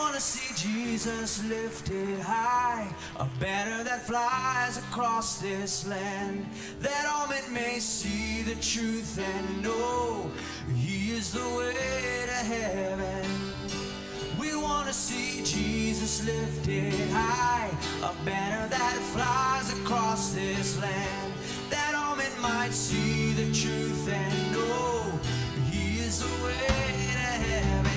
wanna see Jesus lifted high, a banner that flies across this land, that all men may see the truth and know He is the way to heaven. We wanna see Jesus lifted high, a banner that flies across this land, that all men might see the truth and know He is the way to heaven.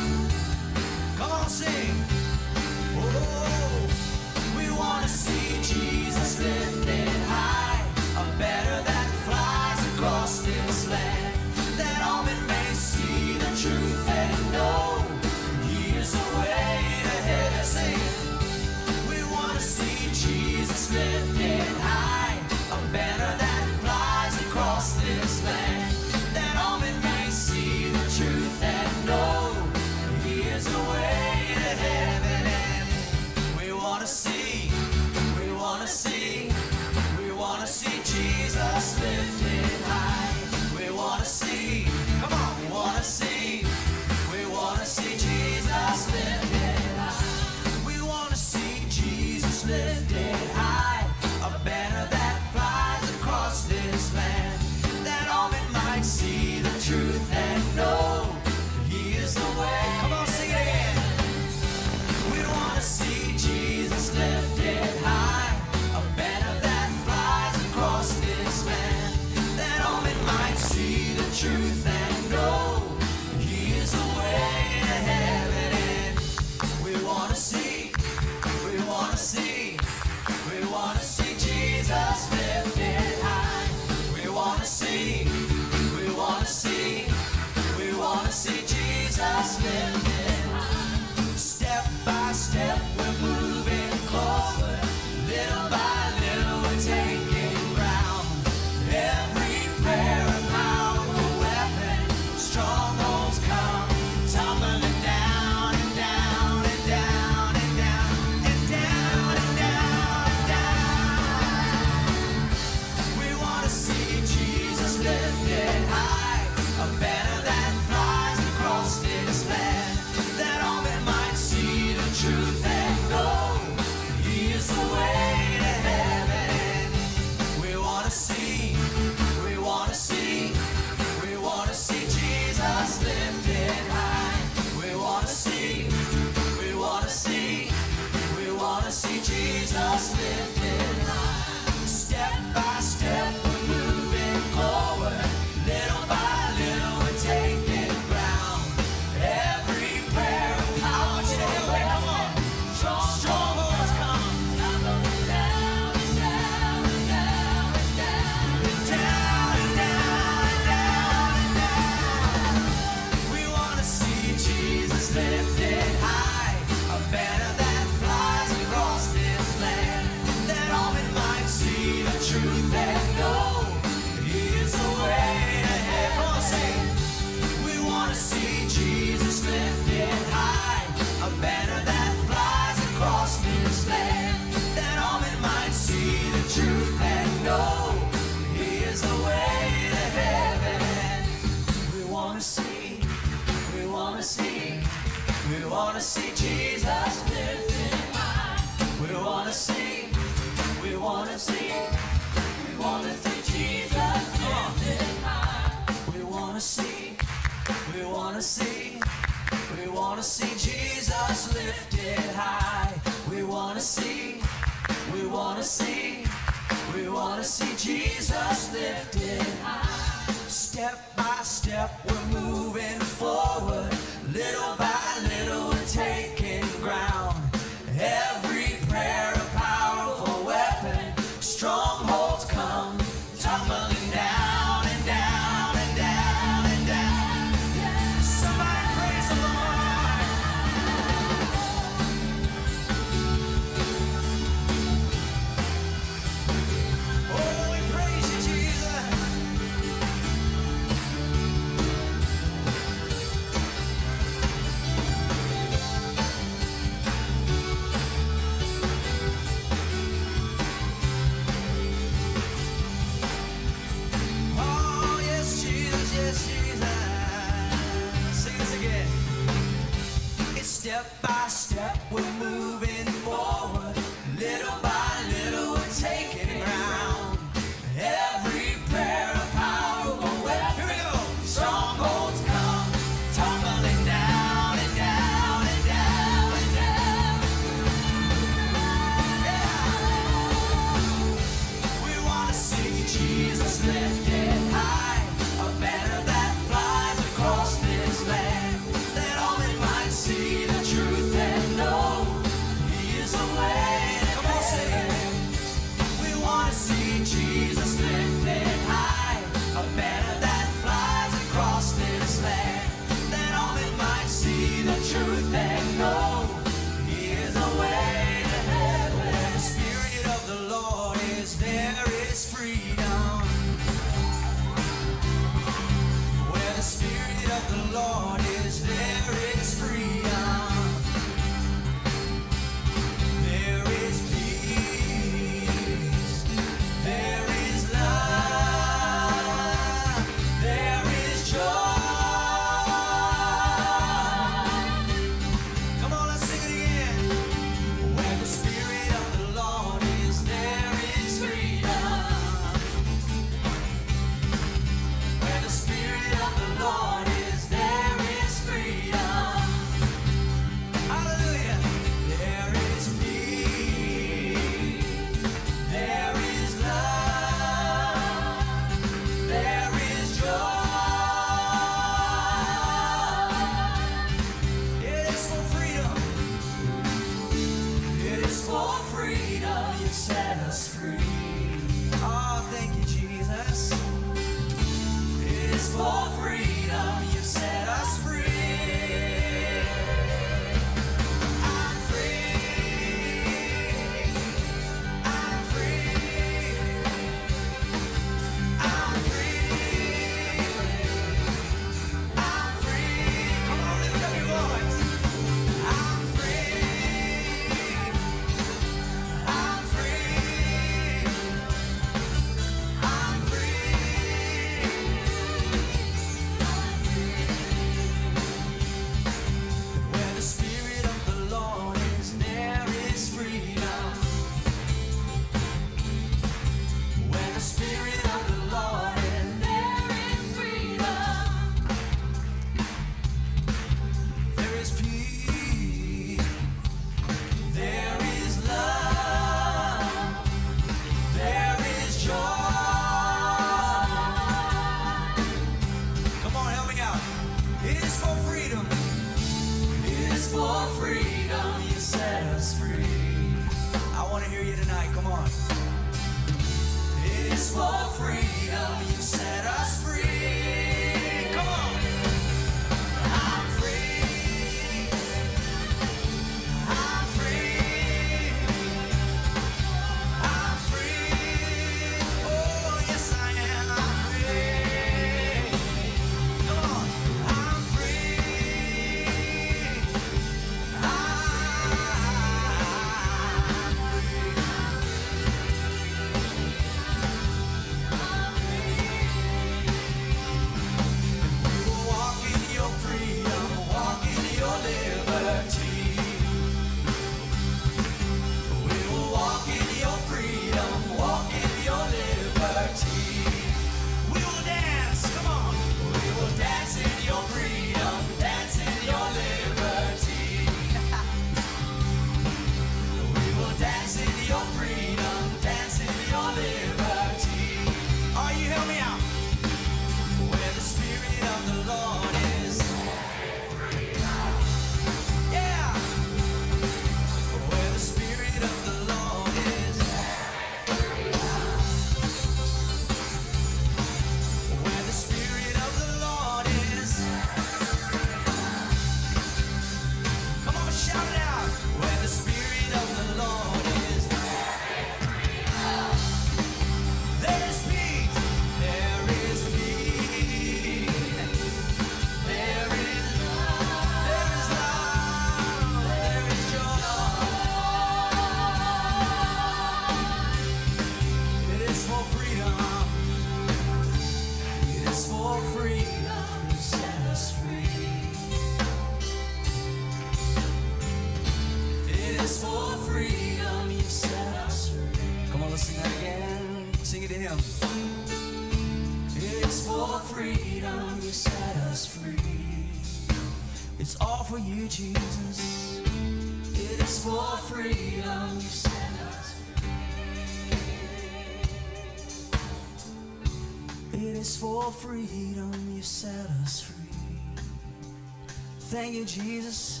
Thank you, Jesus.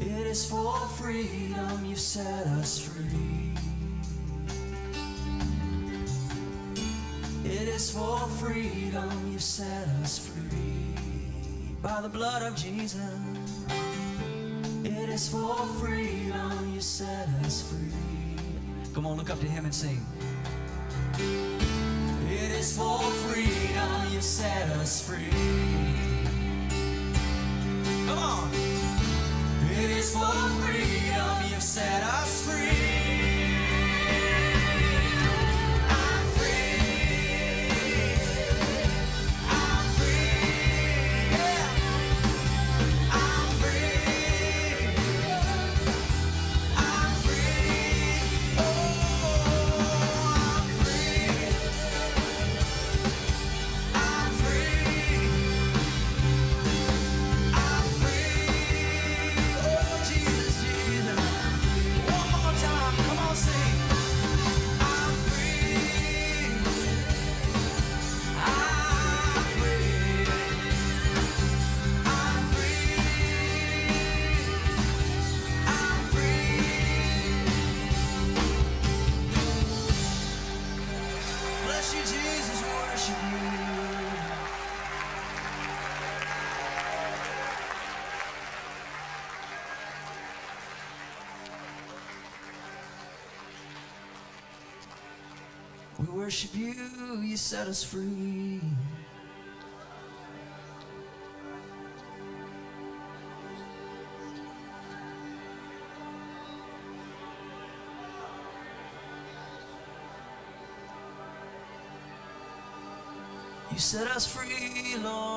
It is for freedom you set us free. It is for freedom you set us free. By the blood of Jesus. It is for freedom you set us free. Come on, look up to him and sing. It is for freedom you set us free. Come on. It is for freedom you set us worship you, you set us free. You set us free, Lord.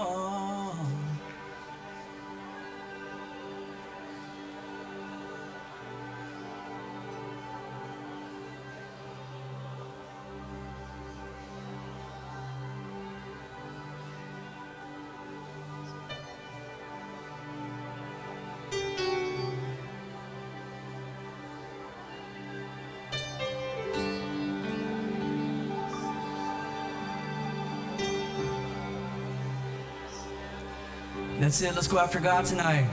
That's it. Let's go after God tonight.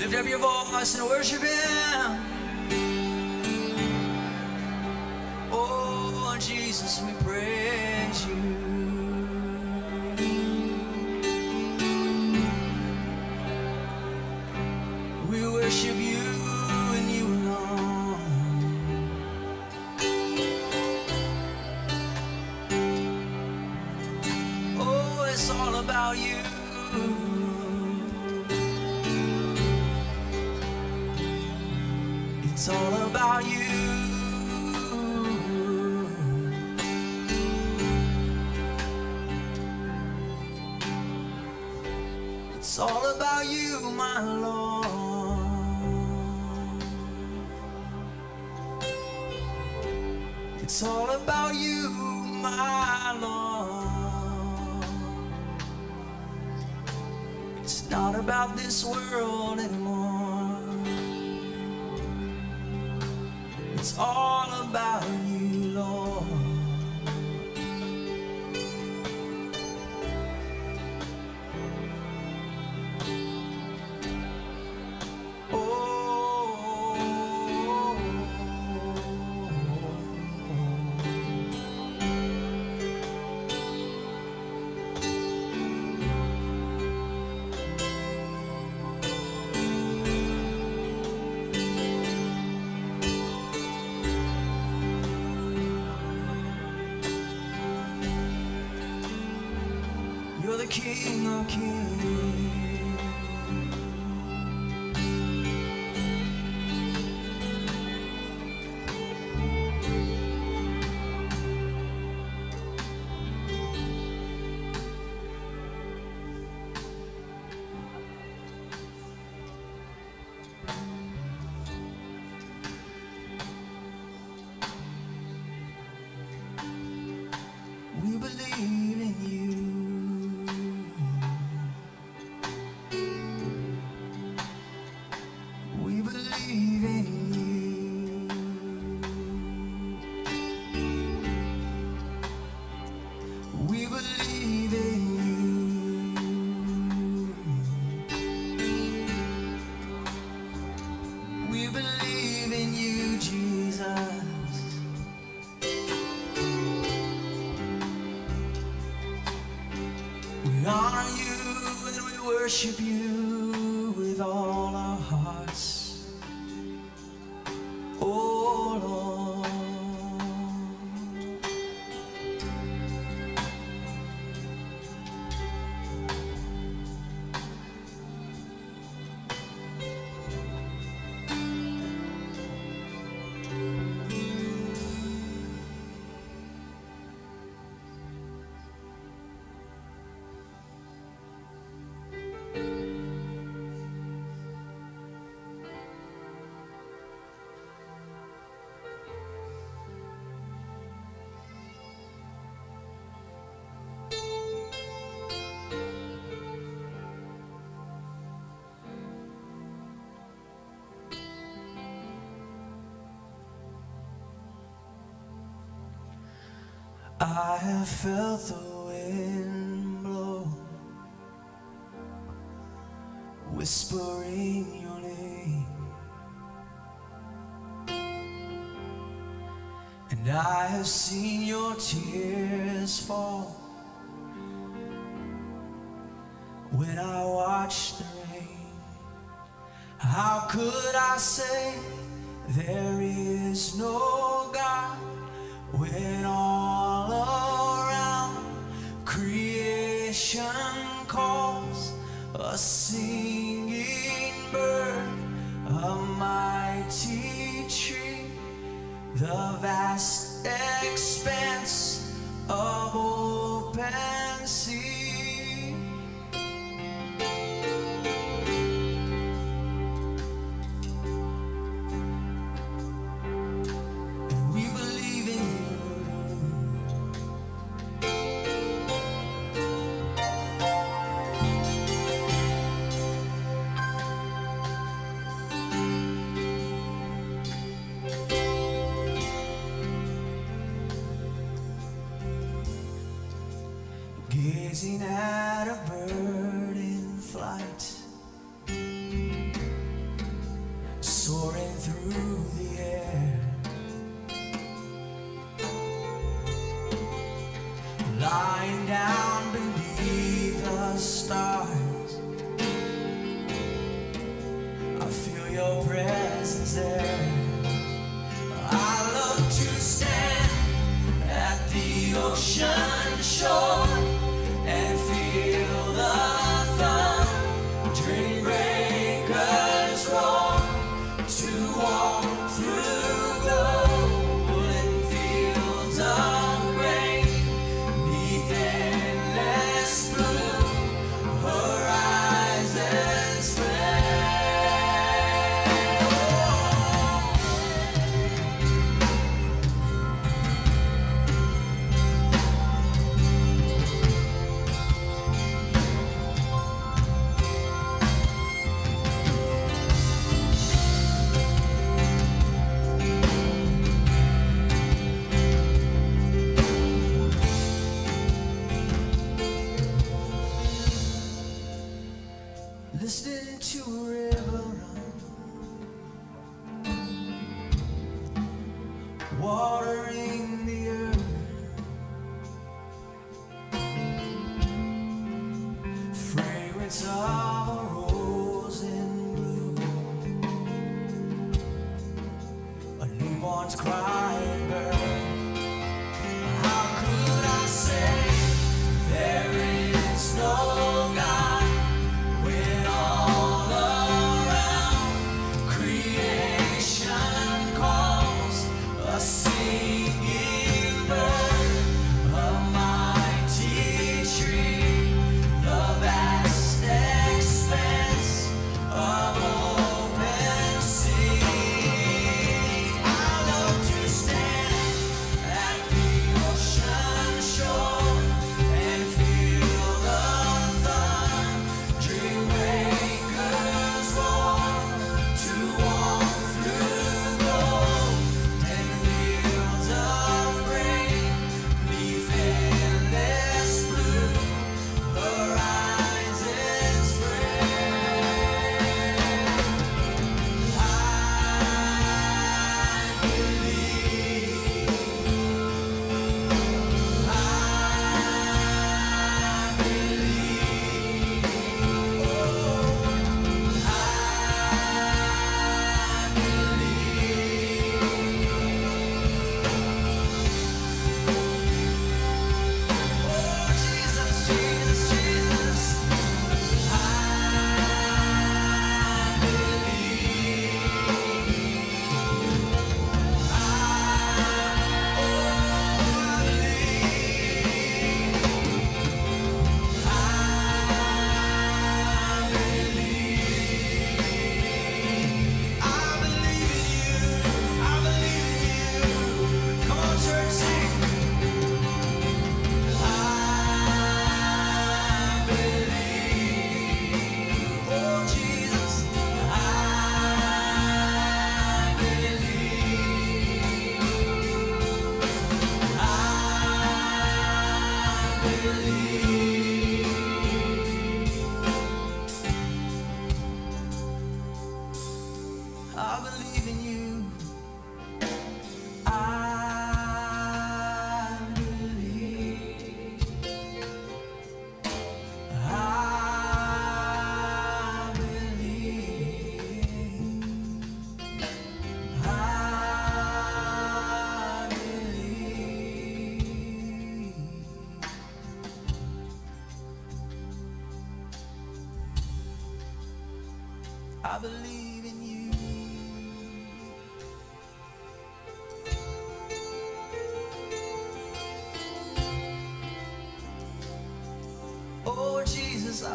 Lift up your voice and worship Him. Oh, Jesus, we praise you. King oh of Kings. worship I have felt the wind blow Whispering your name. And I have seen your tears fall When I watch the rain. How could I say there is no singing bird, a mighty tree, the vast expanse.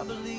Believe,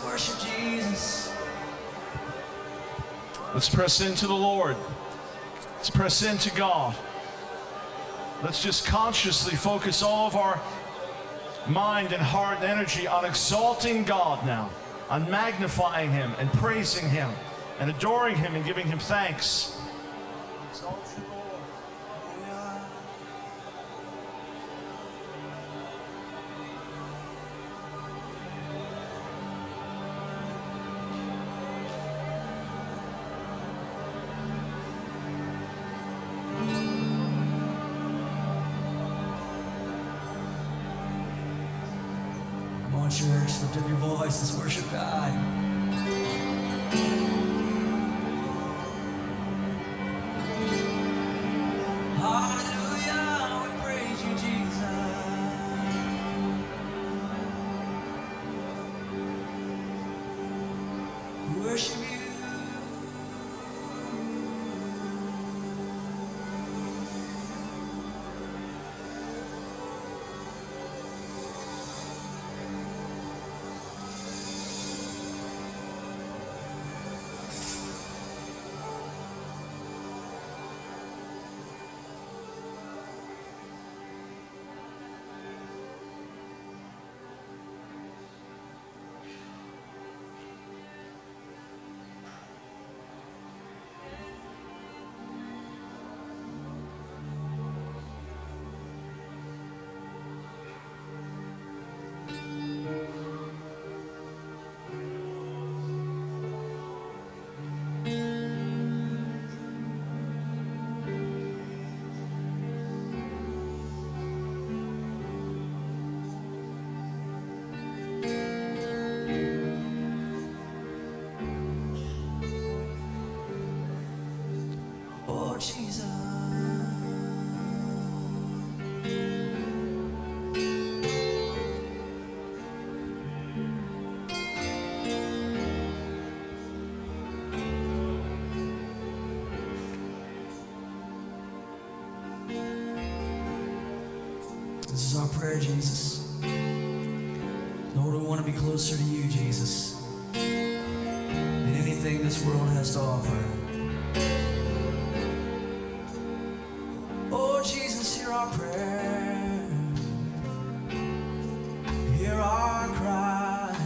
and worship Jesus. Let's press into the Lord. Let's press into God. Let's just consciously focus all of our mind and heart and energy on exalting God now, on magnifying Him and praising Him and adoring Him and giving Him thanks. Prayer, Jesus. Lord, we want to be closer to you, Jesus, than anything this world has to offer. Oh, Jesus, hear our prayer. Hear our cry.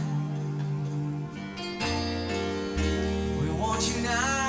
We want you now.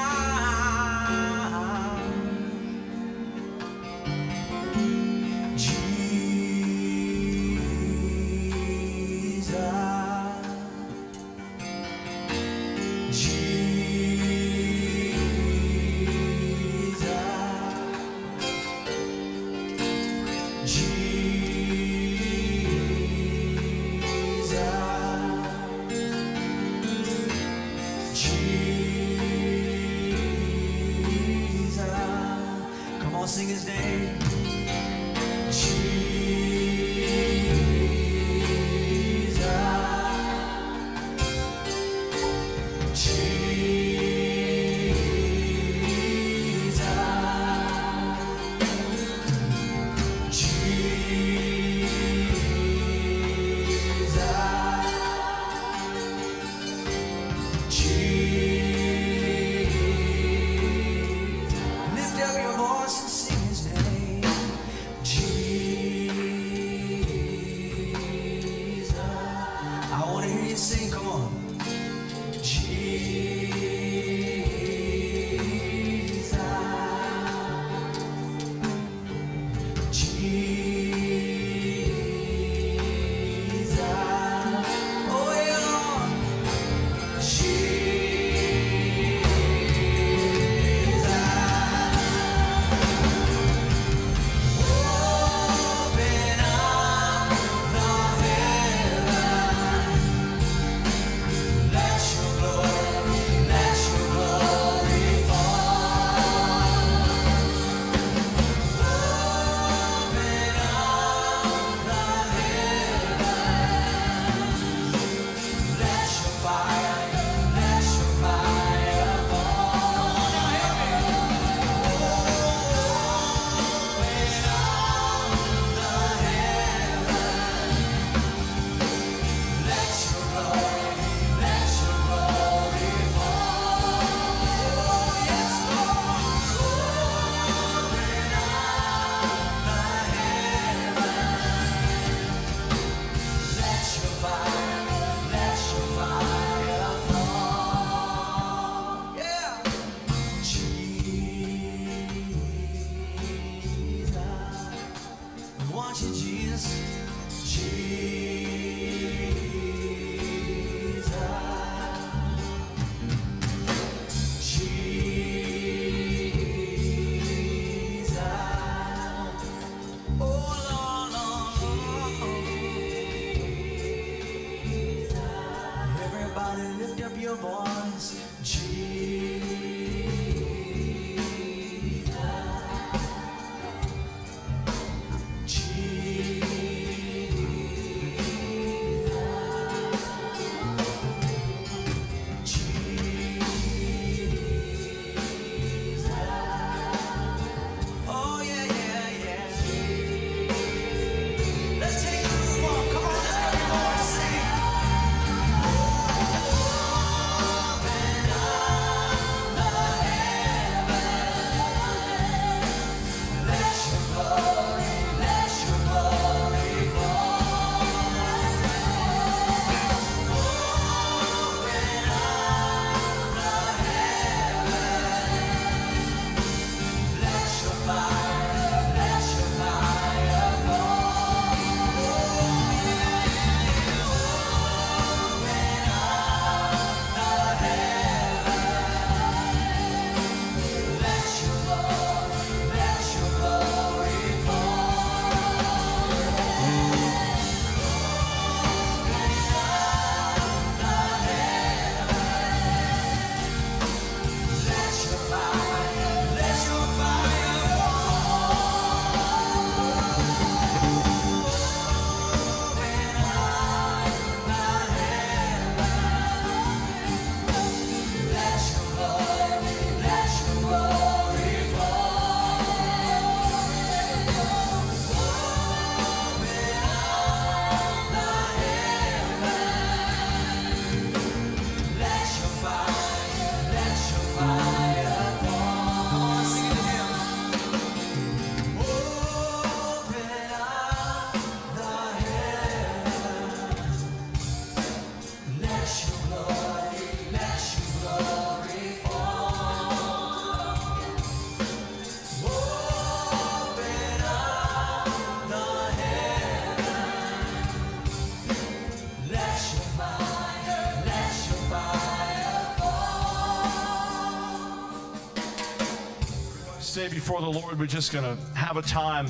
Stay before the Lord. We're just going to have a time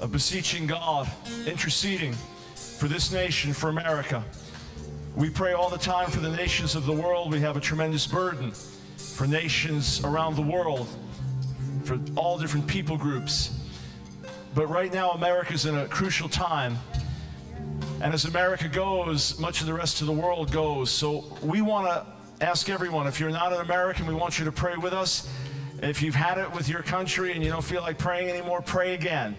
of beseeching God, interceding for this nation, for America. We pray all the time for the nations of the world. We have a tremendous burden for nations around the world, for all different people groups. But right now, America's in a crucial time. And as America goes, much of the rest of the world goes. So we want to ask everyone if you're not an American, we want you to pray with us. If you've had it with your country and you don't feel like praying anymore, pray again.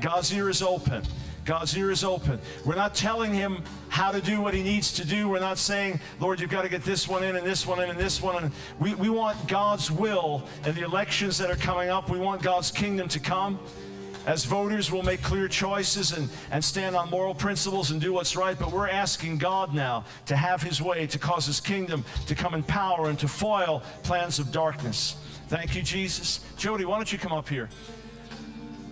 God's ear is open. God's ear is open. We're not telling him how to do what he needs to do. We're not saying, Lord, you've got to get this one in and this one in and this one. in. we, we want God's will in the elections that are coming up. We want God's kingdom to come. As voters, we'll make clear choices and, and stand on moral principles and do what's right, but we're asking God now to have his way, to cause his kingdom to come in power and to foil plans of darkness. Thank you, Jesus. Jody, why don't you come up here?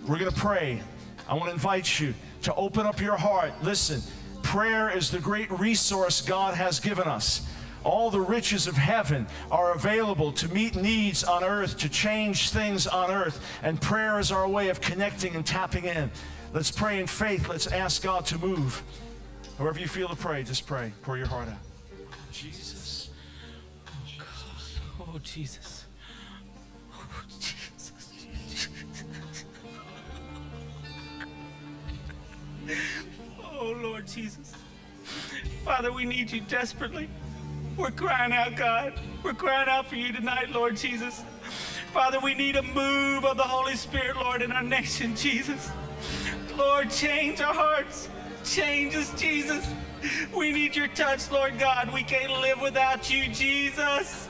We're going to pray. I want to invite you to open up your heart. Listen, prayer is the great resource God has given us. All the riches of heaven are available to meet needs on earth, to change things on earth. And prayer is our way of connecting and tapping in. Let's pray in faith. Let's ask God to move. However you feel to pray, just pray. Pour your heart out. Jesus. Oh, Jesus. Oh, Oh, Lord Jesus. Father, we need you desperately. We're crying out, God. We're crying out for you tonight, Lord Jesus. Father, we need a move of the Holy Spirit, Lord, in our nation, Jesus. Lord, change our hearts. Change us, Jesus. We need your touch, Lord God. We can't live without you, Jesus.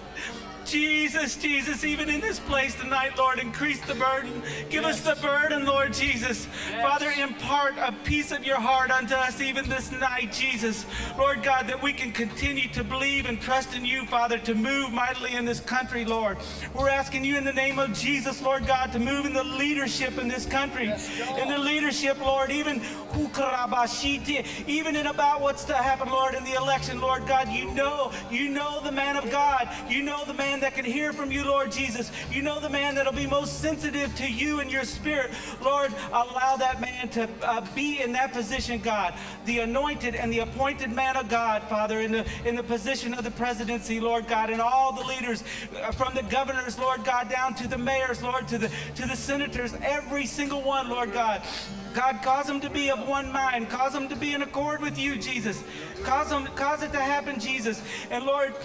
Jesus, Jesus, even in this place tonight, Lord, increase the burden. Give us the burden, Lord Jesus. Father, impart a piece of your heart unto us even this night, Jesus. Lord God, that we can continue to believe and trust in you, Father, to move mightily in this country, Lord. We're asking you in the name of Jesus, Lord God, to move in the leadership in this country. in the leadership, Lord, even even in about what's to happen, Lord, in the election, Lord God, you know, you know the man of God. You know the man that can hear from you, Lord Jesus. You know the man that'll be most sensitive to you and your spirit. Lord, allow that man to uh, be in that position, God. The anointed and the appointed man of God, Father, in the in the position of the presidency, Lord God, and all the leaders uh, from the governors, Lord God, down to the mayors, Lord, to the to the senators, every single one, Lord God. God, cause them to be of one mind. Cause them to be in accord with you, Jesus. Cause them, cause it to happen, Jesus. And Lord,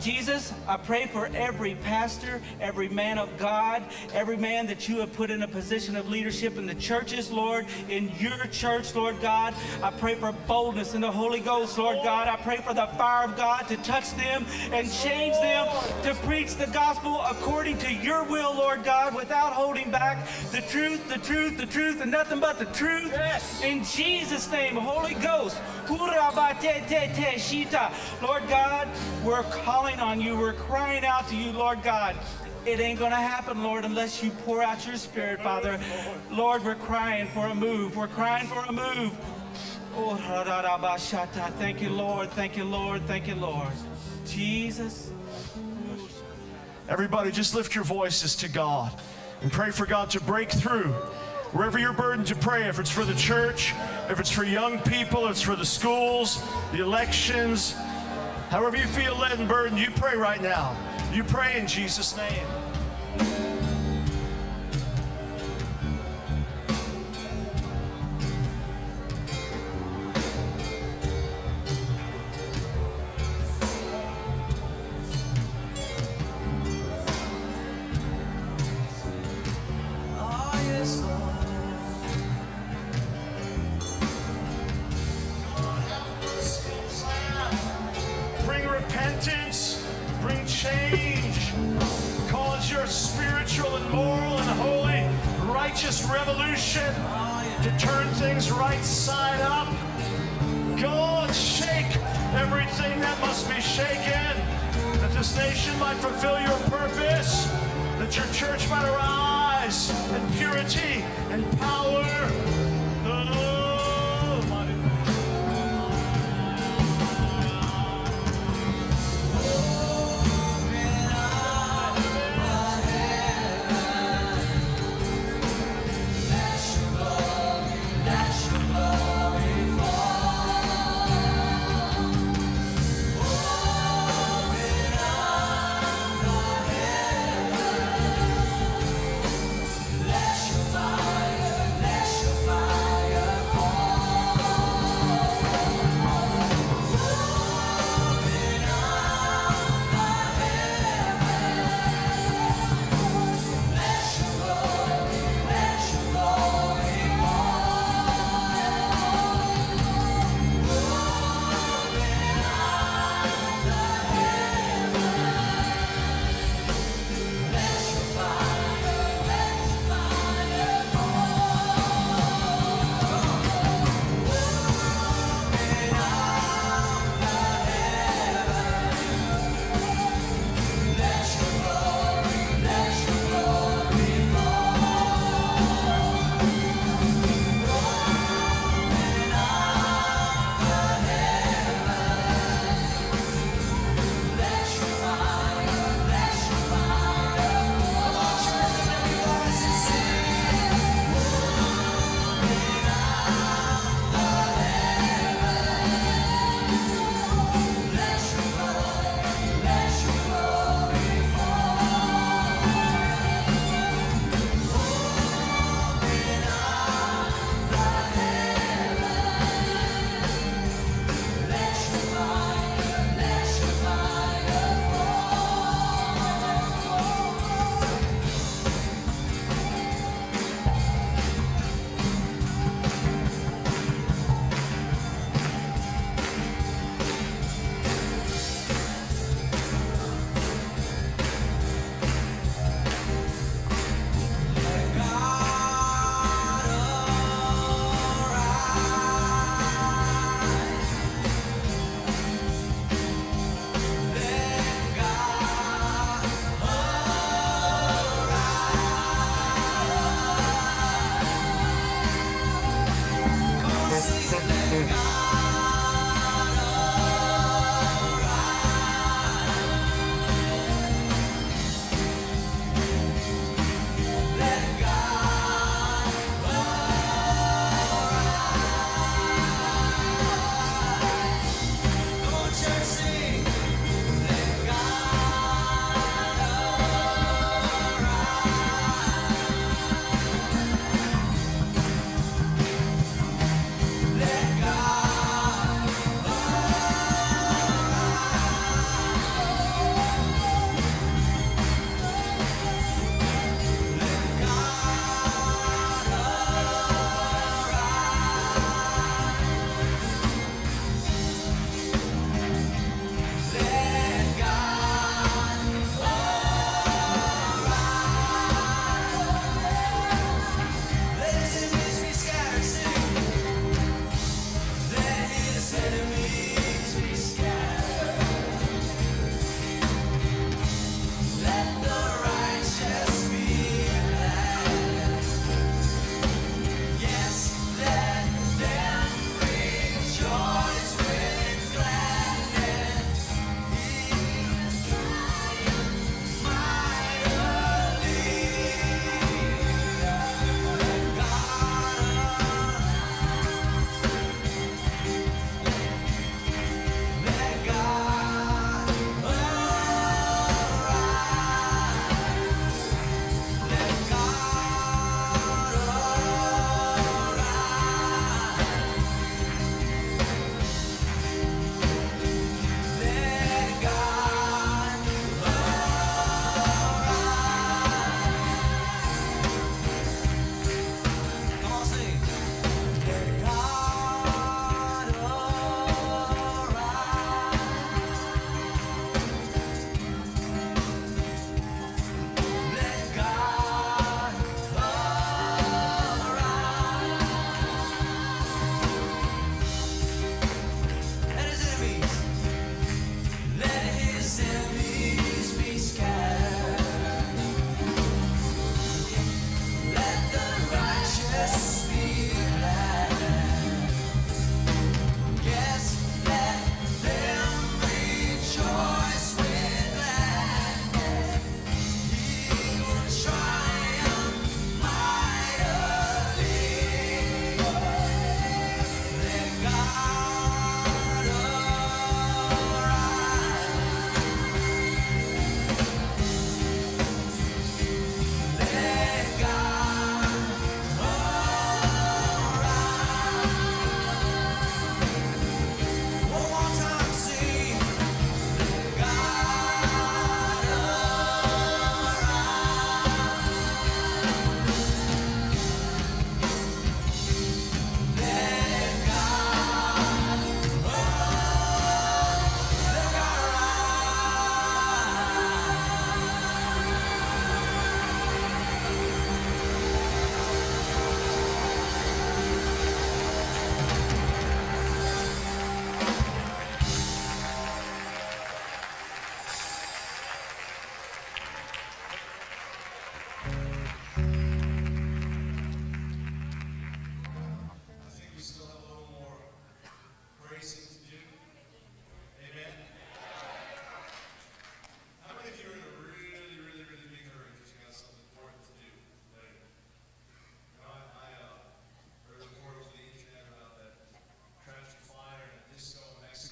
Jesus, I pray for every pastor, every man of God, every man that you have put in a position of leadership in the churches, Lord, in your church, Lord God. I pray for boldness in the Holy Ghost, Lord God. I pray for the fire of God to touch them and change them to preach the gospel according to your will, Lord God, without holding back the truth, the truth, the truth, and nothing but the truth. Yes. In Jesus' name, Holy Ghost. Lord God, we're calling on you. We're crying out to you, Lord God. It ain't going to happen, Lord, unless you pour out your spirit, Father. Lord, we're crying for a move. We're crying for a move. Oh. Thank you, Lord. Thank you, Lord. Thank you, Lord. Jesus. Everybody, just lift your voices to God and pray for God to break through. Wherever you're burdened to pray, if it's for the church, if it's for young people, if it's for the schools, the elections, however you feel led and burdened, you pray right now. You pray in Jesus' name. Turn things right side up. God, shake everything that must be shaken, that this nation might fulfill your purpose, that your church might arise in purity and power.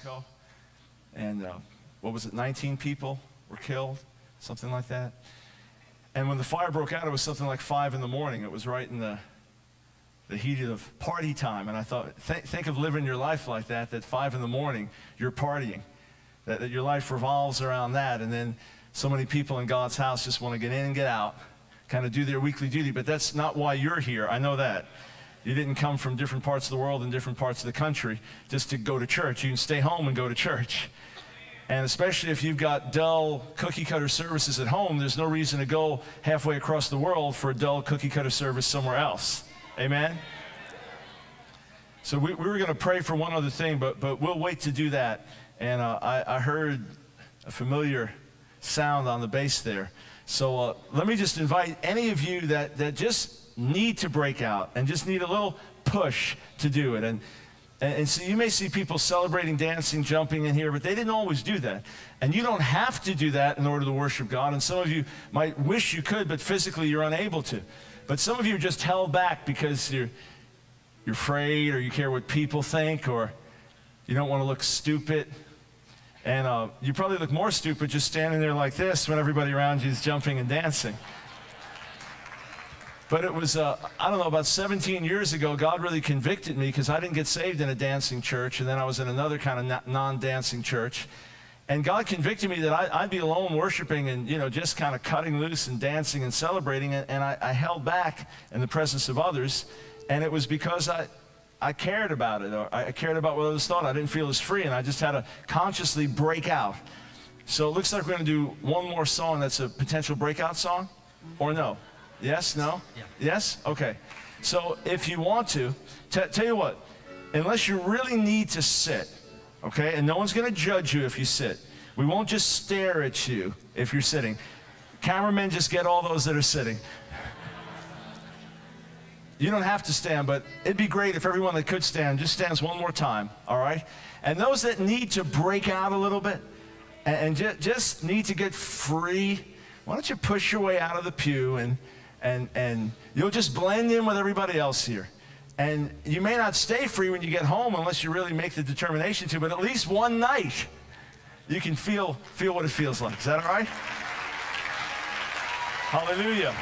Mexico. And uh, what was it, 19 people were killed, something like that. And when the fire broke out, it was something like 5 in the morning. It was right in the the heat of party time. And I thought, th- think of living your life like that, that five in the morning, you're partying, that, that your life revolves around that. And then so many people in God's house just want to get in and get out, kind of do their weekly duty. But that's not why you're here. I know that. You didn't come from different parts of the world and different parts of the country just to go to church. You can stay home and go to church. And especially if you've got dull cookie cutter services at home, there's no reason to go halfway across the world for a dull cookie cutter service somewhere else. Amen? So we, we were going to pray for one other thing, but, but we'll wait to do that. And uh, I, I heard a familiar sound on the bass there. So uh, let me just invite any of you that, that just need to break out and just need a little push to do it. And, And, and so you may see people celebrating, dancing, jumping in here, but they didn't always do that. And you don't have to do that in order to worship God. And some of you might wish you could, but physically you're unable to. But some of you are just held back because you're, you're afraid or you care what people think or you don't want to look stupid. And uh, you probably look more stupid just standing there like this when everybody around you is jumping and dancing. But it was, uh, I don't know, about 17 years ago, God really convicted me because I didn't get saved in a dancing church, and then I was in another kind of non dancing church. And God convicted me that I, would be alone worshiping and, you know, just kind of cutting loose and dancing and celebrating. And, and I, I held back in the presence of others. And it was because I, I cared about it, or I cared about what others thought. I didn't feel as free, and I just had to consciously break out. So it looks like we're going to do one more song that's a potential breakout song, or no? Yes? No? Yeah. Yes? Okay. So if you want to, tell you what, unless you really need to sit, okay, and no one's going to judge you if you sit. We won't just stare at you if you're sitting. Cameramen just get all those that are sitting. You don't have to stand, but it'd be great if everyone that could stand just stands one more time, all right? And those that need to break out a little bit and, and ju- just need to get free, why don't you push your way out of the pew and, and, and you'll just blend in with everybody else here. And you may not stay free when you get home unless you really make the determination to, but at least one night you can feel, feel what it feels like. Is that all right? Hallelujah.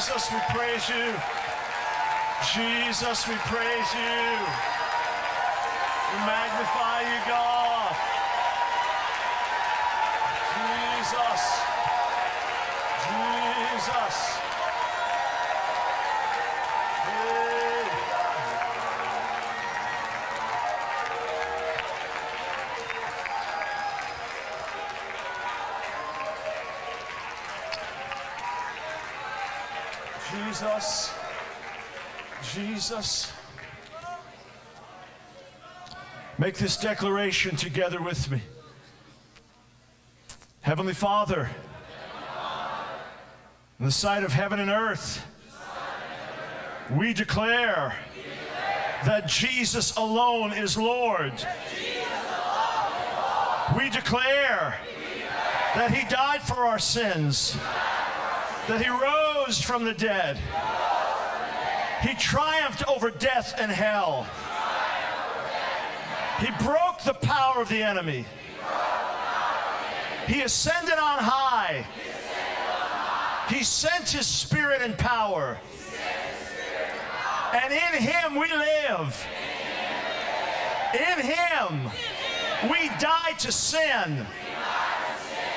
Jesus, we praise you. Jesus, we praise you. We magnify you, God. Jesus. Make this declaration together with me. Heavenly Father, in the sight of heaven and earth, we declare that Jesus alone is Lord. We declare that He died for our sins, that He rose from the dead, He triumphed over death and hell. He broke the power of the enemy. He ascended on high. He sent his spirit and power. And in him we live. In him we die to sin.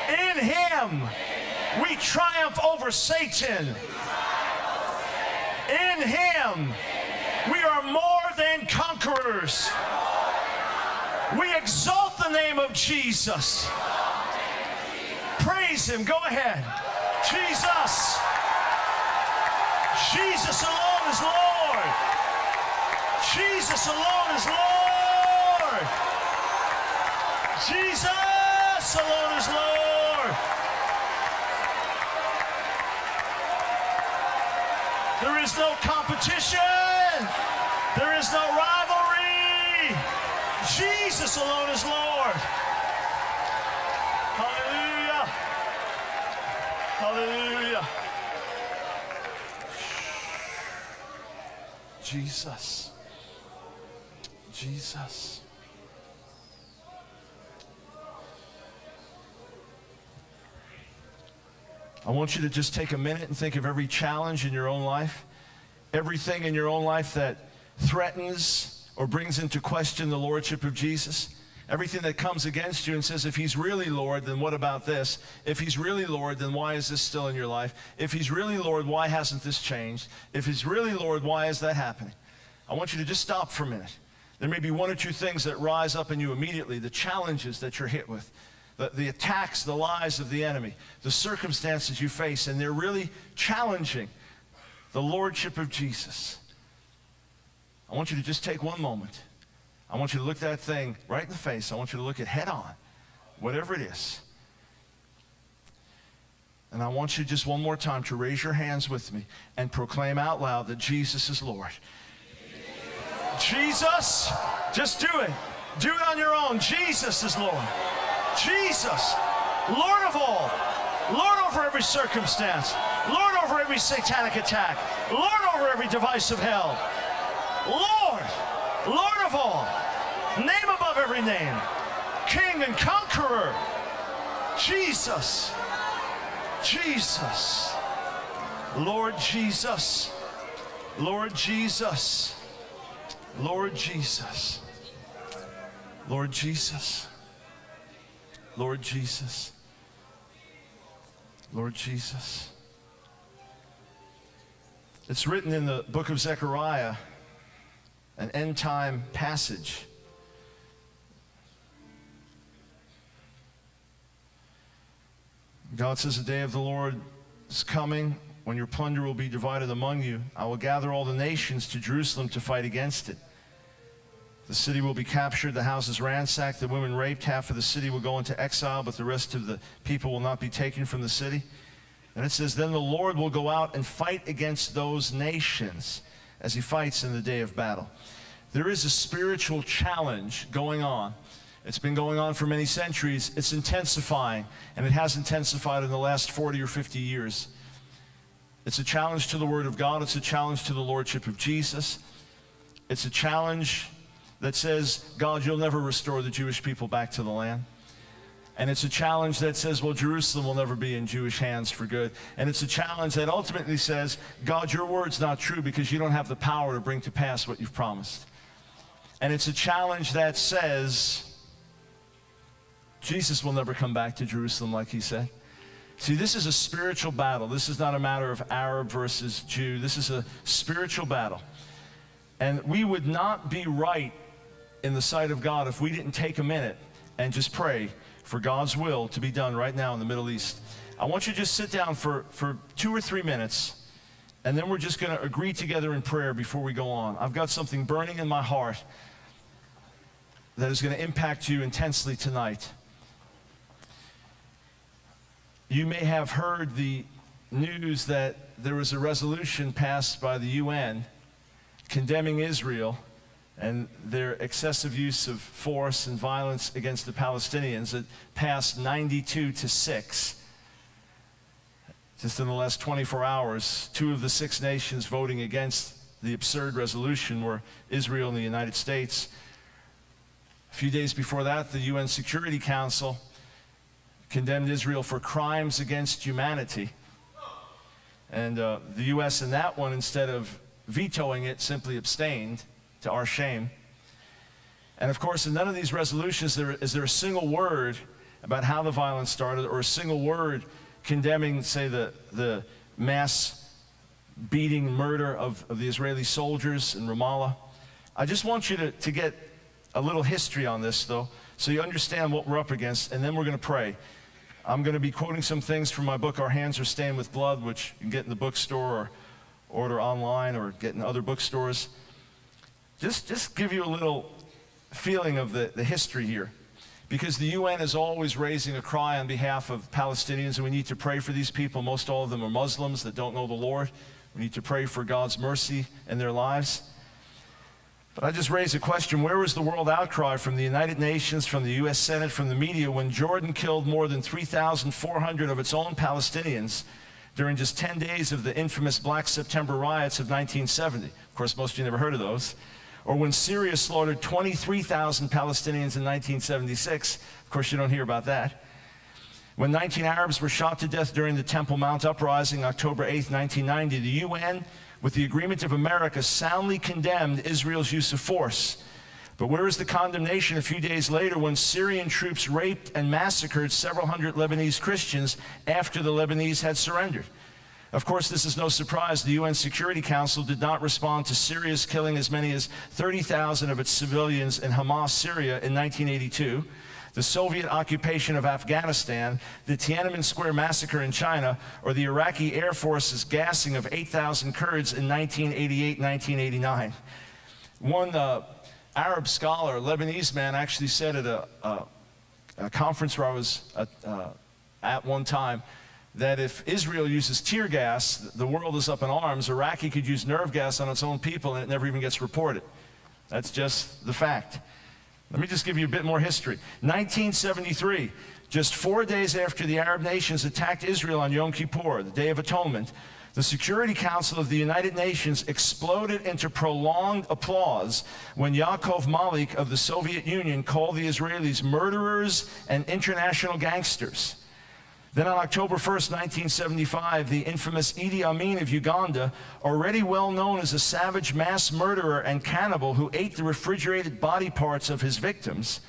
In him we triumph over Satan. In him we are more than conquerors. We exalt the name of Jesus. Praise him. Go ahead. Jesus. Jesus alone is Lord. Jesus alone is Lord. Jesus alone is Lord. There is no competition. There is no rivalry. Jesus alone is Lord. Hallelujah. Hallelujah. Jesus. Jesus. I want you to just take a minute and think of every challenge in your own life, everything in your own life that threatens or brings into question the lordship of Jesus. Everything that comes against you and says, if he's really Lord, then what about this? If he's really Lord, then why is this still in your life? If he's really Lord, why hasn't this changed? If he's really Lord, why is that happening? I want you to just stop for a minute. There may be one or two things that rise up in you immediately, the challenges that you're hit with, the, the attacks, the lies of the enemy, the circumstances you face, and they're really challenging the lordship of Jesus. I want you to just take one moment. I want you to look that thing right in the face. I want you to look it head on, whatever it is. And I want you just one more time to raise your hands with me and proclaim out loud that Jesus is Lord. Jesus, just do it. Do it on your own. Jesus is Lord. Jesus, Lord of all. Lord over every circumstance. Over every satanic attack. Lord over every device of hell. Lord, Lord of all. Name above every name. King and conqueror. Jesus. Jesus. Lord Jesus. Lord Jesus. Lord Jesus. Lord Jesus. Lord Jesus. Lord Jesus. It's written in the book of Zechariah, an end time passage. God says, The day of the Lord is coming when your plunder will be divided among you. I will gather all the nations to Jerusalem to fight against it. The city will be captured, the houses ransacked, the women raped. Half of the city will go into exile, but the rest of the people will not be taken from the city. And it says, Then the Lord will go out and fight against those nations as he fights in the day of battle. There is a spiritual challenge going on. It's been going on for many centuries. It's intensifying, and it has intensified in the last 40 or 50 years. It's a challenge to the Word of God, it's a challenge to the Lordship of Jesus. It's a challenge that says, God, you'll never restore the Jewish people back to the land. And it's a challenge that says, well, Jerusalem will never be in Jewish hands for good. And it's a challenge that ultimately says, God, your word's not true because you don't have the power to bring to pass what you've promised. And it's a challenge that says, Jesus will never come back to Jerusalem like he said. See, this is a spiritual battle. This is not a matter of Arab versus Jew. This is a spiritual battle. And we would not be right in the sight of God if we didn't take a minute and just pray for God's will to be done right now in the Middle East. I want you to just sit down for, for two or three minutes, and then we're just going to agree together in prayer before we go on. I've got something burning in my heart that is going to impact you intensely tonight. You may have heard the news that there was a resolution passed by the UN condemning Israel and their excessive use of force and violence against the Palestinians. It passed 92 to 6. Just in the last 24 hours, two of the six nations voting against the absurd resolution were Israel and the United States. A few days before that, the UN Security Council condemned Israel for crimes against humanity. And uh, the U.S. in that one, instead of vetoing it, simply abstained to our shame. And of course, in none of these resolutions there, is there a single word about how the violence started or a single word condemning, say, the, the mass beating murder of, of the Israeli soldiers in Ramallah. I just want you to, to get a little history on this, though, so you understand what we're up against, and then we're going to pray. I'm going to be quoting some things from my book, Our Hands Are Stained with Blood, which you can get in the bookstore or order online or get in other bookstores just, just give you a little feeling of the, the history here. Because the UN is always raising a cry on behalf of Palestinians, and we need to pray for these people. Most all of them are Muslims that don't know the Lord. We need to pray for God's mercy in their lives. But I just raise a question where was the world outcry from the United Nations, from the U.S. Senate, from the media when Jordan killed more than 3,400 of its own Palestinians during just 10 days of the infamous Black September riots of 1970? Of course, most of you never heard of those or when Syria slaughtered 23,000 Palestinians in 1976. Of course, you don't hear about that. When 19 Arabs were shot to death during the Temple Mount uprising, October 8, 1990, the UN, with the agreement of America, soundly condemned Israel's use of force. But where is the condemnation a few days later when Syrian troops raped and massacred several hundred Lebanese Christians after the Lebanese had surrendered? Of course, this is no surprise. The UN Security Council did not respond to Syria's killing as many as 30,000 of its civilians in Hama, Syria in 1982, the Soviet occupation of Afghanistan, the Tiananmen Square massacre in China, or the Iraqi Air Force's gassing of 8,000 Kurds in 1988 1989. One uh, Arab scholar, Lebanese man, actually said at a, a, a conference where I was at, uh, at one time that if Israel uses tear gas, the world is up in arms. Iraqi could use nerve gas on its own people and it never even gets reported. That's just the fact. Let me just give you a bit more history. 1973, just four days after the Arab nations attacked Israel on Yom Kippur, the Day of Atonement, the Security Council of the United Nations exploded into prolonged applause when Yaakov Malik of the Soviet Union called the Israelis murderers and international gangsters. Then on October 1st, 1975, the infamous Idi Amin of Uganda, already well known as a savage mass murderer and cannibal who ate the refrigerated body parts of his victims,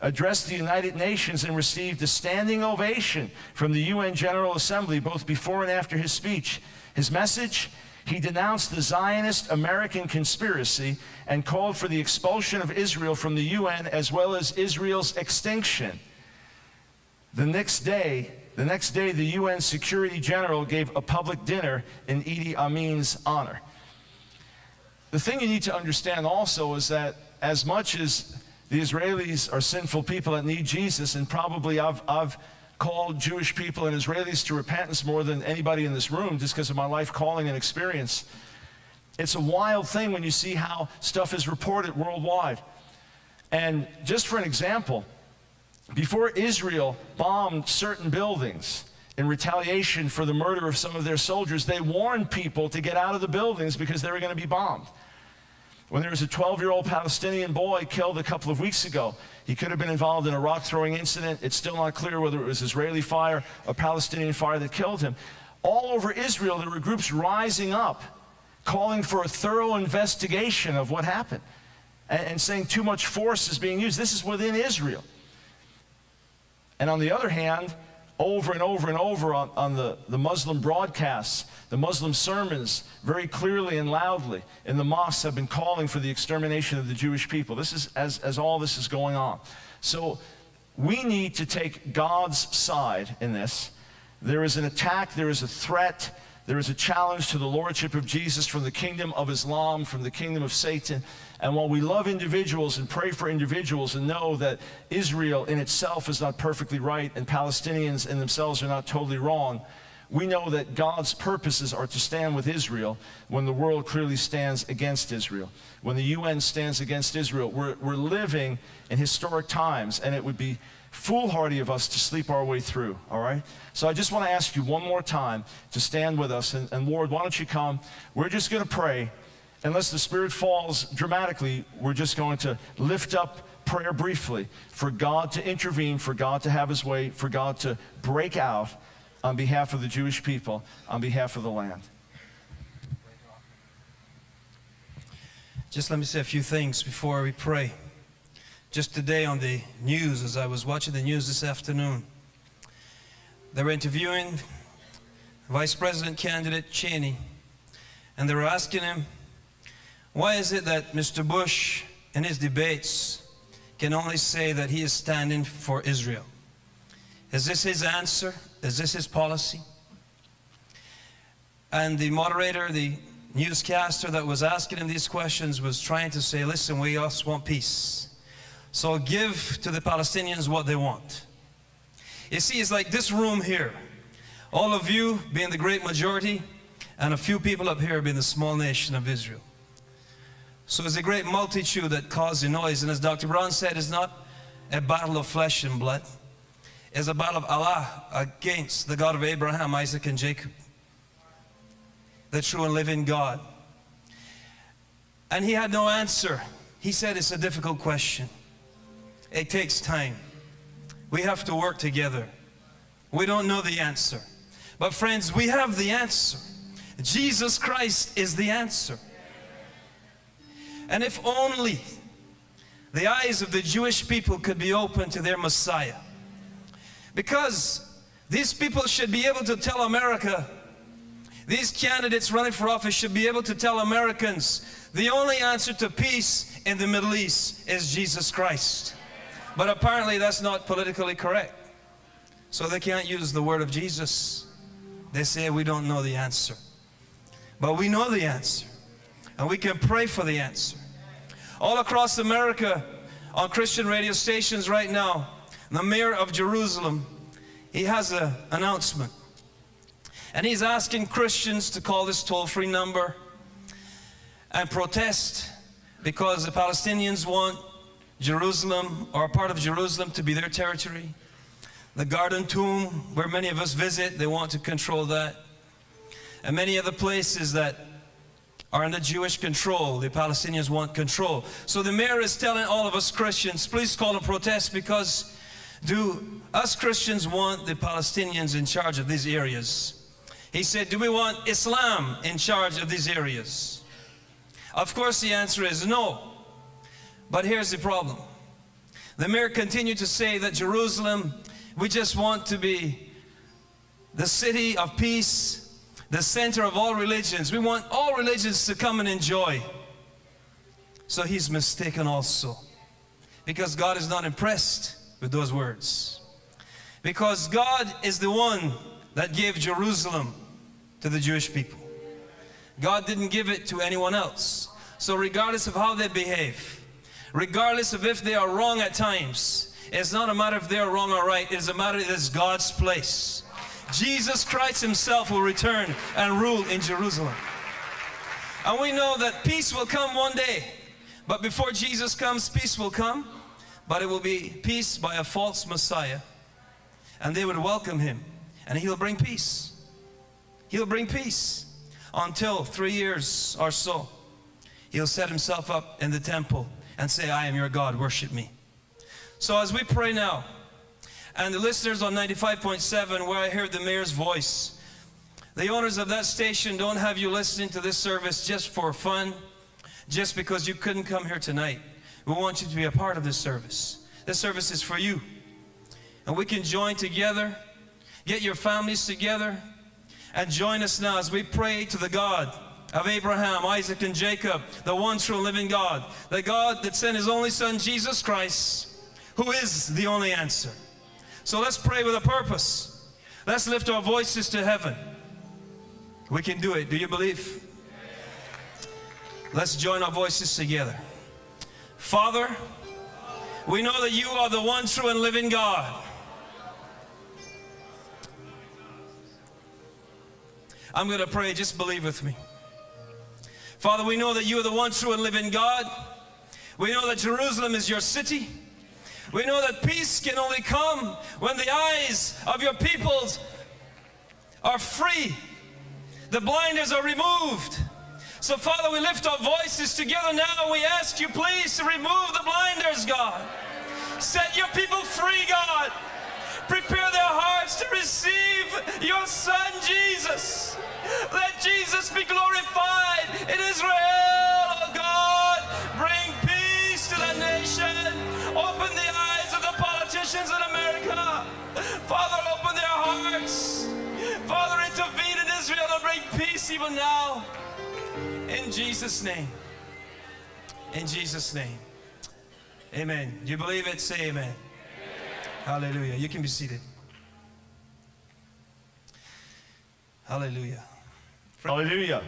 addressed the United Nations and received a standing ovation from the UN General Assembly both before and after his speech. His message? He denounced the Zionist American conspiracy and called for the expulsion of Israel from the UN as well as Israel's extinction. The next day, the next day, the UN Security General gave a public dinner in Idi Amin's honor. The thing you need to understand also is that as much as the Israelis are sinful people that need Jesus, and probably I've, I've called Jewish people and Israelis to repentance more than anybody in this room just because of my life calling and experience. It's a wild thing when you see how stuff is reported worldwide. And just for an example, before Israel bombed certain buildings in retaliation for the murder of some of their soldiers, they warned people to get out of the buildings because they were going to be bombed. When there was a 12 year old Palestinian boy killed a couple of weeks ago, he could have been involved in a rock throwing incident. It's still not clear whether it was Israeli fire or Palestinian fire that killed him. All over Israel, there were groups rising up calling for a thorough investigation of what happened and, and saying too much force is being used. This is within Israel. And on the other hand, over and over and over on, on the, the Muslim broadcasts, the Muslim sermons, very clearly and loudly in the mosques have been calling for the extermination of the Jewish people. This is as, as all this is going on. So we need to take God's side in this. There is an attack, there is a threat, there is a challenge to the lordship of Jesus from the kingdom of Islam, from the kingdom of Satan. And while we love individuals and pray for individuals and know that Israel in itself is not perfectly right and Palestinians in themselves are not totally wrong, we know that God's purposes are to stand with Israel when the world clearly stands against Israel. When the UN stands against Israel, we're, we're living in historic times, and it would be foolhardy of us to sleep our way through, all right? So I just want to ask you one more time to stand with us. And, and Lord, why don't you come? We're just going to pray unless the Spirit falls dramatically, we're just going to lift up prayer briefly for God to intervene, for God to have his way, for God to break out on behalf of the Jewish people, on behalf of the land. Just let me say a few things before we pray. Just today on the news, as I was watching the news this afternoon, they were interviewing Vice President candidate Cheney, and they were asking him, why is it that Mr. Bush in his debates can only say that he is standing for Israel? Is this his answer? Is this his policy? And the moderator, the newscaster that was asking him these questions was trying to say, listen, we also want peace. So give to the Palestinians what they want. You see, it's like this room here. All of you being the great majority, and a few people up here being the small nation of Israel. So it's a great multitude that caused the noise. And as Dr. Brown said, it's not a battle of flesh and blood. It's a battle of Allah against the God of Abraham, Isaac, and Jacob. The true and living God. And he had no answer. He said it's a difficult question. It takes time. We have to work together. We don't know the answer. But friends, we have the answer. Jesus Christ is the answer. And if only the eyes of the Jewish people could be open to their Messiah. Because these people should be able to tell America, These candidates running for office should be able to tell Americans the only answer to peace in the Middle East is Jesus Christ. But apparently that's not politically correct. So they can't use the word of Jesus. They say we don't know the answer. But we know the answer. And we can pray for the answer. All across America, on Christian radio stations right now, the mayor of Jerusalem, he has an announcement. And he's asking Christians to call this toll-free number and protest because the Palestinians want Jerusalem or a part of Jerusalem to be their territory. The Garden Tomb, where many of us visit, they want to control that. And many other places that are under Jewish control, the Palestinians want control. So the mayor is telling all of us Christians, please call and protest because do us Christians want the Palestinians in charge of these areas? He said, do we want Islam in charge of these areas? Of course the answer is no. But here's the problem. The mayor continued to say that Jerusalem, we just want to be the city of peace, the center of all religions. We want all religions to come and enjoy. So he's mistaken also. Because God is not impressed with those words. Because God is the one that gave Jerusalem to the Jewish people. God didn't give it to anyone else. So regardless of how they behave, regardless of if they are wrong at times, it's not a matter if they're wrong or right, it's a matter it is God's place. Jesus Christ himself will return and rule in Jerusalem. And we know that peace will come one day. But before Jesus comes, peace will come. But it will be peace by a false Messiah. And they would welcome him. And he'll bring peace. He'll bring peace until three years or so. He'll set himself up in the temple and say, I am your God, worship me. So as we pray now, and the listeners on 95.7 where I heard the mayor's voice, the owners of that station don't have you listening to this service just for fun, just because you couldn't come here tonight. We want you to be a part of this service. This service is for you. And we can join together, get your families together, and join us now as we pray to the God of Abraham, Isaac, and Jacob, the one true living God, the God that sent his only son, Jesus Christ, who is the only answer. So let's pray with a purpose. Let's lift our voices to heaven. We can do it. Do you believe? Let's join our voices together. Father, we know that you are the one true and living God. I'm going to pray. Just believe with me. Father, we know that you are the one true and living God. We know that Jerusalem is your city. We know that peace can only come when the eyes of your peoples are free. The blinders are removed. So, Father, we lift our voices together now. We ask you, please, to remove the blinders, God. Set your people free, God. Prepare their hearts to receive your Son, Jesus. Let Jesus be glorified in Israel, bring peace even now. In Jesus' name. In Jesus' name. Amen. You believe it? Say amen. Hallelujah. You can be seated. Hallelujah. Hallelujah.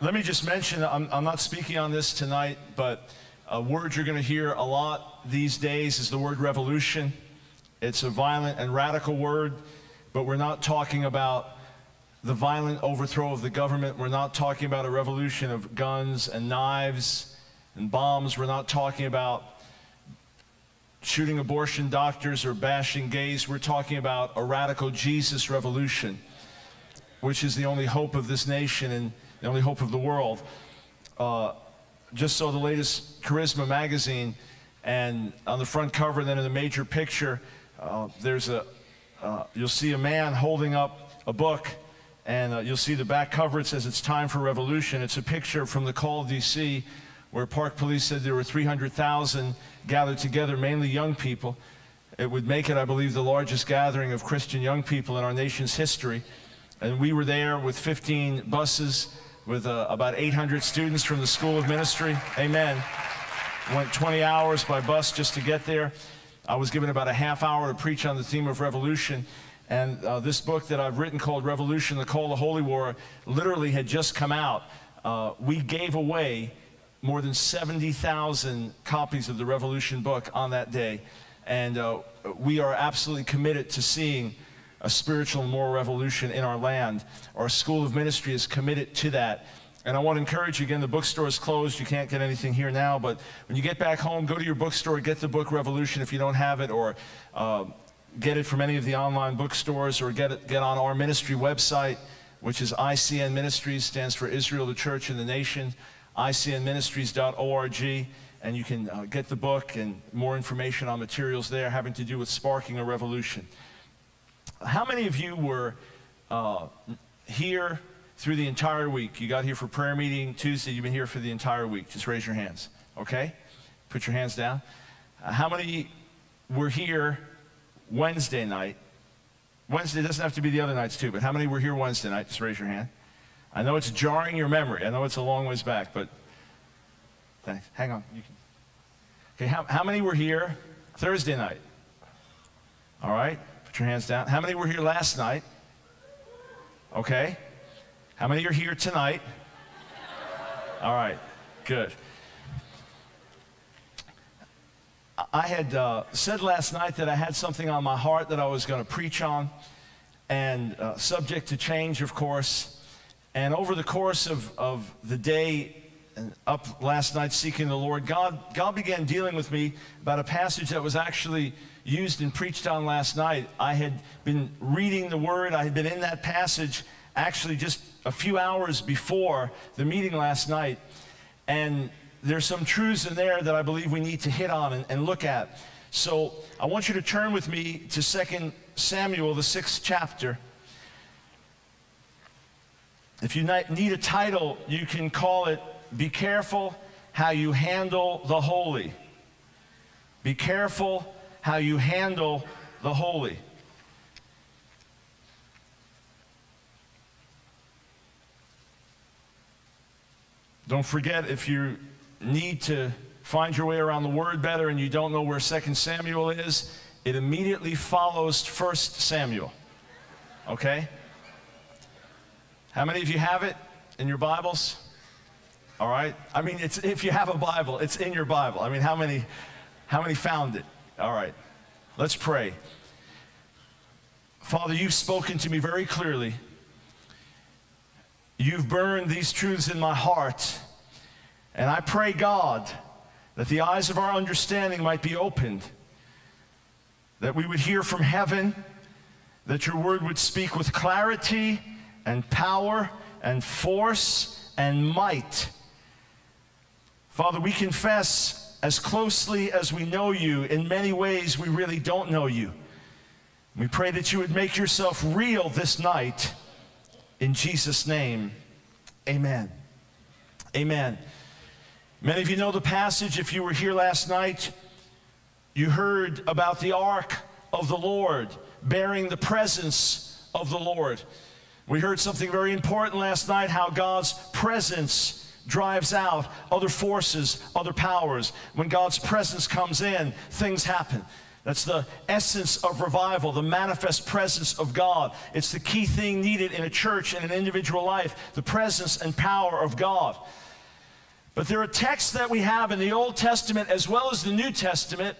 Let me just mention, I'm, I'm not speaking on this tonight, but a word you're going to hear a lot these days is the word revolution. It's a violent and radical word, but we're not talking about the violent overthrow of the government. We're not talking about a revolution of guns and knives and bombs. We're not talking about shooting abortion doctors or bashing gays. We're talking about a radical Jesus revolution which is the only hope of this nation and the only hope of the world. Uh, just saw the latest Charisma magazine, and on the front cover, then in the major picture, uh, there's a, uh, you'll see a man holding up a book, and uh, you'll see the back cover. It says it's time for revolution. It's a picture from the call of D.C. where Park Police said there were 300,000 gathered together, mainly young people. It would make it, I believe, the largest gathering of Christian young people in our nation's history. And we were there with 15 buses with uh, about 800 students from the School of Ministry. Amen. Went 20 hours by bus just to get there. I was given about a half hour to preach on the theme of revolution. And uh, this book that I've written called Revolution, The Call of Holy War, literally had just come out. Uh, we gave away more than 70,000 copies of the Revolution book on that day. And uh, we are absolutely committed to seeing a spiritual and moral revolution in our land. Our School of Ministry is committed to that. And I want to encourage you again, the bookstore is closed. You can't get anything here now, but when you get back home, go to your bookstore, get the book Revolution if you don't have it, or uh, get it from any of the online bookstores, or get, it, get on our ministry website, which is ICN Ministries, stands for Israel, the Church, and the Nation, icnministries.org. And you can uh, get the book and more information on materials there having to do with sparking a revolution. How many of you were uh, here through the entire week? You got here for prayer meeting Tuesday, you've been here for the entire week. Just raise your hands, okay? Put your hands down. Uh, how many were here Wednesday night? Wednesday doesn't have to be the other nights too, but how many were here Wednesday night? Just raise your hand. I know it's jarring your memory. I know it's a long ways back, but thanks. Hang on. You can. Okay, how, how many were here Thursday night? All right. Put your hands down. How many were here last night? Okay. How many are here tonight? All right. Good. I had uh, said last night that I had something on my heart that I was going to preach on, and uh, subject to change, of course. And over the course of, of the day and up last night seeking the Lord, God, God began dealing with me about a passage that was actually used and preached on last night. I had been reading the Word, I had been in that passage actually just a few hours before the meeting last night. And there's some truths in there that I believe we need to hit on and, and look at. So I want you to turn with me to 2 Samuel, the sixth chapter. If you need a title, you can call it Be Careful How You Handle the Holy. Be careful how you handle the holy. Don't forget if you need to find your way around the word better and you don't know where 2 Samuel is, it immediately follows 1 Samuel. Okay? How many of you have it in your Bibles? All right? I mean, it's, if you have a Bible, it's in your Bible. I mean, how many, how many found it? All right. Let's pray. Father, you've spoken to me very clearly. You've burned these truths in my heart. And I pray, God, that the eyes of our understanding might be opened, that we would hear from heaven, that your word would speak with clarity and power and force and might. Father, we confess as closely as we know you, in many ways we really don't know you. We pray that you would make yourself real this night. In Jesus' name, amen. Amen. Many of you know the passage. If you were here last night, you heard about the ark of the Lord bearing the presence of the Lord. We heard something very important last night how God's presence drives out other forces, other powers. When God's presence comes in, things happen. That's the essence of revival, the manifest presence of God. It's the key thing needed in a church and an individual life the presence and power of God. But there are texts that we have in the Old Testament as well as the New Testament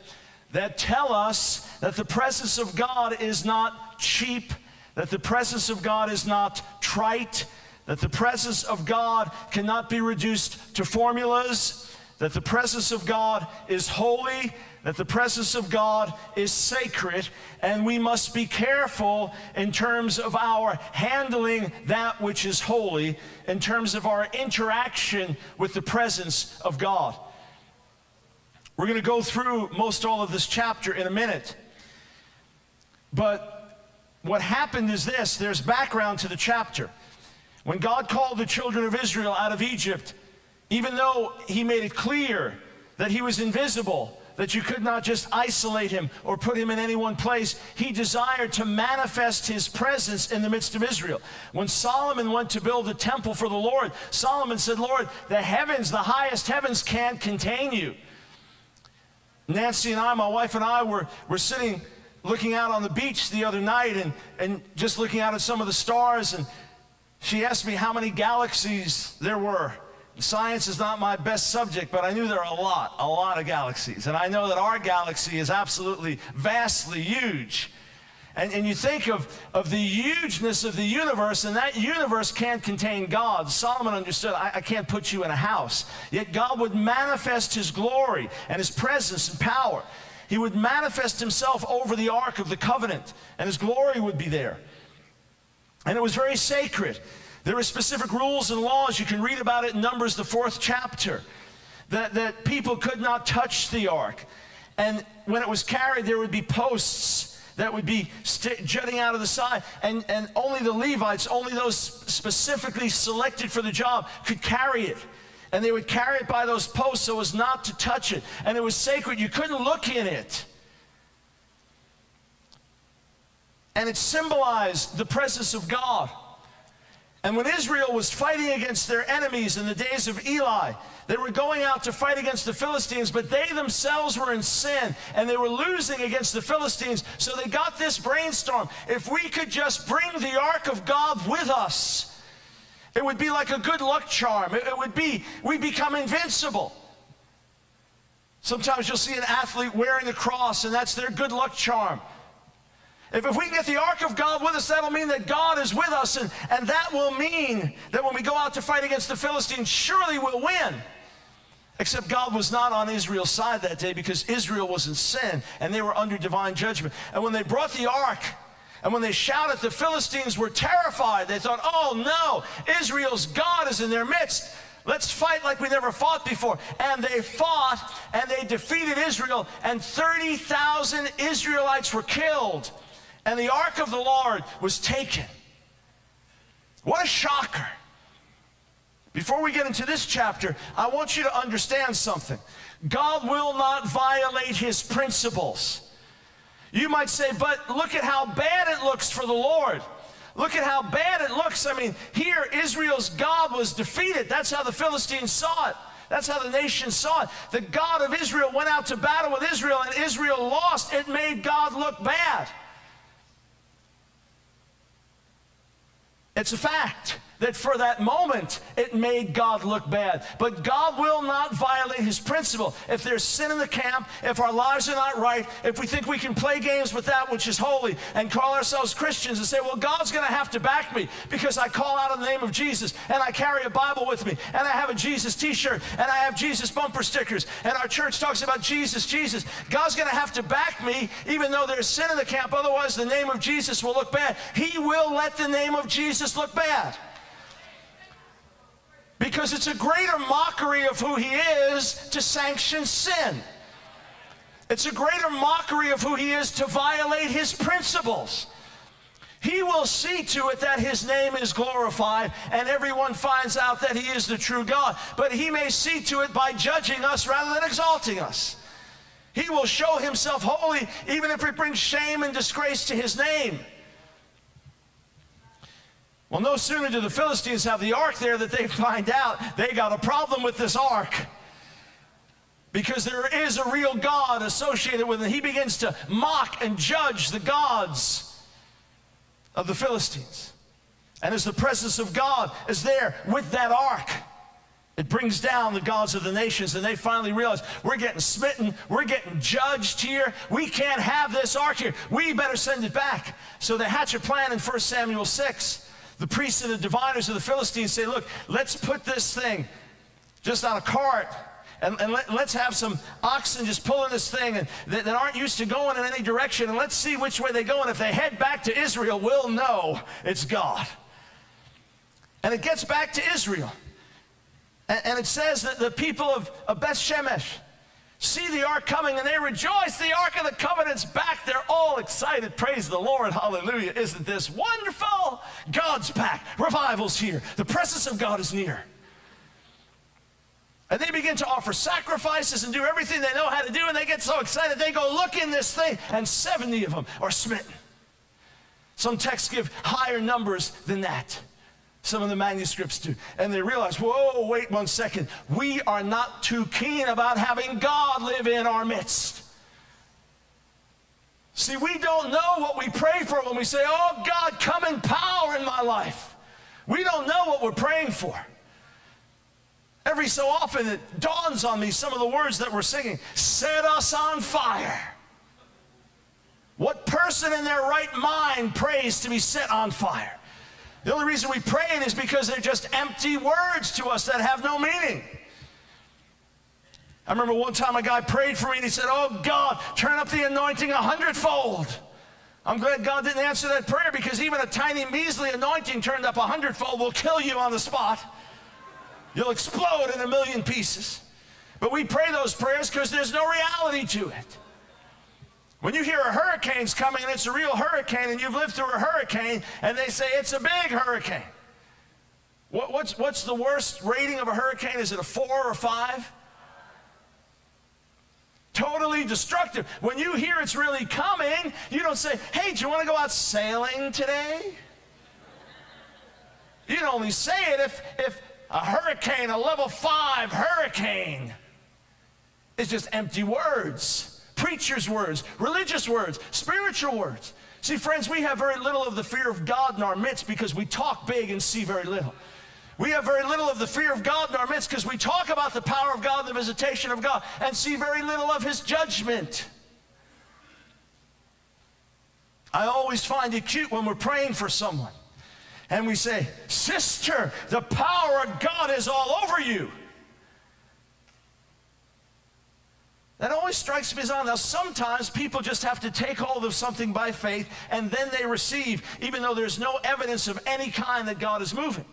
that tell us that the presence of God is not cheap, that the presence of God is not trite, that the presence of God cannot be reduced to formulas, that the presence of God is holy, that the presence of God is sacred, and we must be careful in terms of our handling that which is holy, in terms of our interaction with the presence of God. We're going to go through most all of this chapter in a minute. But what happened is this there's background to the chapter. When God called the children of Israel out of Egypt, even though He made it clear that He was invisible, that you could not just isolate him or put him in any one place. He desired to manifest his presence in the midst of Israel. When Solomon went to build a temple for the Lord, Solomon said, Lord, the heavens, the highest heavens can't contain you. Nancy and I, my wife and I, were, were sitting looking out on the beach the other night and, and just looking out at some of the stars. And she asked me how many galaxies there were. Science is not my best subject, but I knew there are a lot, a lot of galaxies. And I know that our galaxy is absolutely vastly huge. And, and you think of, of the hugeness of the universe, and that universe can't contain God. Solomon understood, I, I can't put you in a house. Yet God would manifest his glory and his presence and power. He would manifest himself over the Ark of the Covenant, and his glory would be there. And it was very sacred. There were specific rules and laws. You can read about it in Numbers, the fourth chapter, that, that people could not touch the ark. And when it was carried, there would be posts that would be jutting out of the side. And, and only the Levites, only those specifically selected for the job, could carry it. And they would carry it by those posts so as not to touch it. And it was sacred. You couldn't look in it. And it symbolized the presence of God. And when Israel was fighting against their enemies in the days of Eli, they were going out to fight against the Philistines, but they themselves were in sin and they were losing against the Philistines. So they got this brainstorm. If we could just bring the ark of God with us, it would be like a good luck charm. It, would be, we become invincible. Sometimes you'll see an athlete wearing the cross, and that's their good luck charm. If, if we can get the ark of God with us, that'll mean that God is with us, and, and that will mean that when we go out to fight against the Philistines, surely we'll win. Except God was not on Israel's side that day because Israel was in sin and they were under divine judgment. And when they brought the ark, and when they shouted, the Philistines were terrified. They thought, oh no, Israel's God is in their midst. Let's fight like we never fought before. And they fought and they defeated Israel, and 30,000 Israelites were killed and the ark of the Lord was taken. What a shocker. Before we get into this chapter, I want you to understand something. God will not violate his principles. You might say, but look at how bad it looks for the Lord. Look at how bad it looks. I mean, here Israel's God was defeated. That's how the Philistines saw it. That's how the nation saw it. The God of Israel went out to battle with Israel and Israel lost. It made God look bad. It's a fact that for that moment it made God look bad. But God will not violate his principle. If there's sin in the camp, if our lives are not right, if we think we can play games with that which is holy and call ourselves Christians and say, well, God's going to have to back me because I call out in the name of Jesus and I carry a Bible with me and I have a Jesus t shirt and I have Jesus bumper stickers and our church talks about Jesus, Jesus. God's going to have to back me even though there's sin in the camp. Otherwise, the name of Jesus will look bad. He will let the name of Jesus look bad because it's a greater mockery of who he is to sanction sin. It's a greater mockery of who he is to violate his principles. He will see to it that his name is glorified and everyone finds out that he is the true God. But he may see to it by judging us rather than exalting us. He will show himself holy even if it brings shame and disgrace to his name. Well, no sooner do the Philistines have the ark there that they find out they got a problem with this ark. Because there is a real God associated with it. He begins to mock and judge the gods of the Philistines. And as the presence of God is there with that ark, it brings down the gods of the nations, and they finally realize we're getting smitten, we're getting judged here. We can't have this ark here. We better send it back. So they hatch a plan in 1 Samuel 6 the priests and the diviners of the Philistines say, look, let's put this thing just on a cart and, and let, us have some oxen just pulling this thing and, that, that, aren't used to going in any direction and let's see which way they go and if they head back to israel we'll know it's god. And it gets back to israel. And, it says that the people of, of beth shemesh see the ark coming and they rejoice. The ark of the covenant's back. They're all excited. Praise the Lord. Hallelujah. Isn't this wonderful? God's back. Revival's here. The presence of God is near. And they begin to offer sacrifices and do everything they know how to do, and they get so excited they go look in this thing, and 70 of them are smitten. Some texts give higher numbers than that. Some of the manuscripts do. And they realize, whoa, wait one second. We are not too keen about having God live in our midst. See, we don't know what we pray for when we say, Oh God, come in power in my life. We don't know what we're praying for. Every so often it dawns on me some of the words that we're singing set us on fire. What person in their right mind prays to be set on fire? The only reason we pray it is because they're just empty words to us that have no meaning. I remember one time a guy prayed for me and he said, Oh God, turn up the anointing a hundredfold. I'm glad God didn't answer that prayer because even a tiny, measly anointing turned up a hundredfold will kill you on the spot. You'll explode in a million pieces. But we pray those prayers because there's no reality to it. When you hear a hurricane's coming and it's a real hurricane and you've lived through a hurricane and they say it's a big hurricane. What, what's, what's the worst rating of a hurricane? Is it a four or five? Totally destructive. When you hear it's really coming, you don't say, hey, do you want to go out sailing today? You'd only say it if, if a hurricane, a level five hurricane, is just empty words preacher's words, religious words, spiritual words. See, friends, we have very little of the fear of God in our midst because we talk big and see very little. We have very little of the fear of God in our midst because we talk about the power of God, the visitation of God, and see very little of His judgment. I always find it cute when we're praying for someone and we say, Sister, the power of God is all over you. That always strikes me as odd. Now, sometimes people just have to take hold of something by faith and then they receive, even though there's no evidence of any kind that God is moving.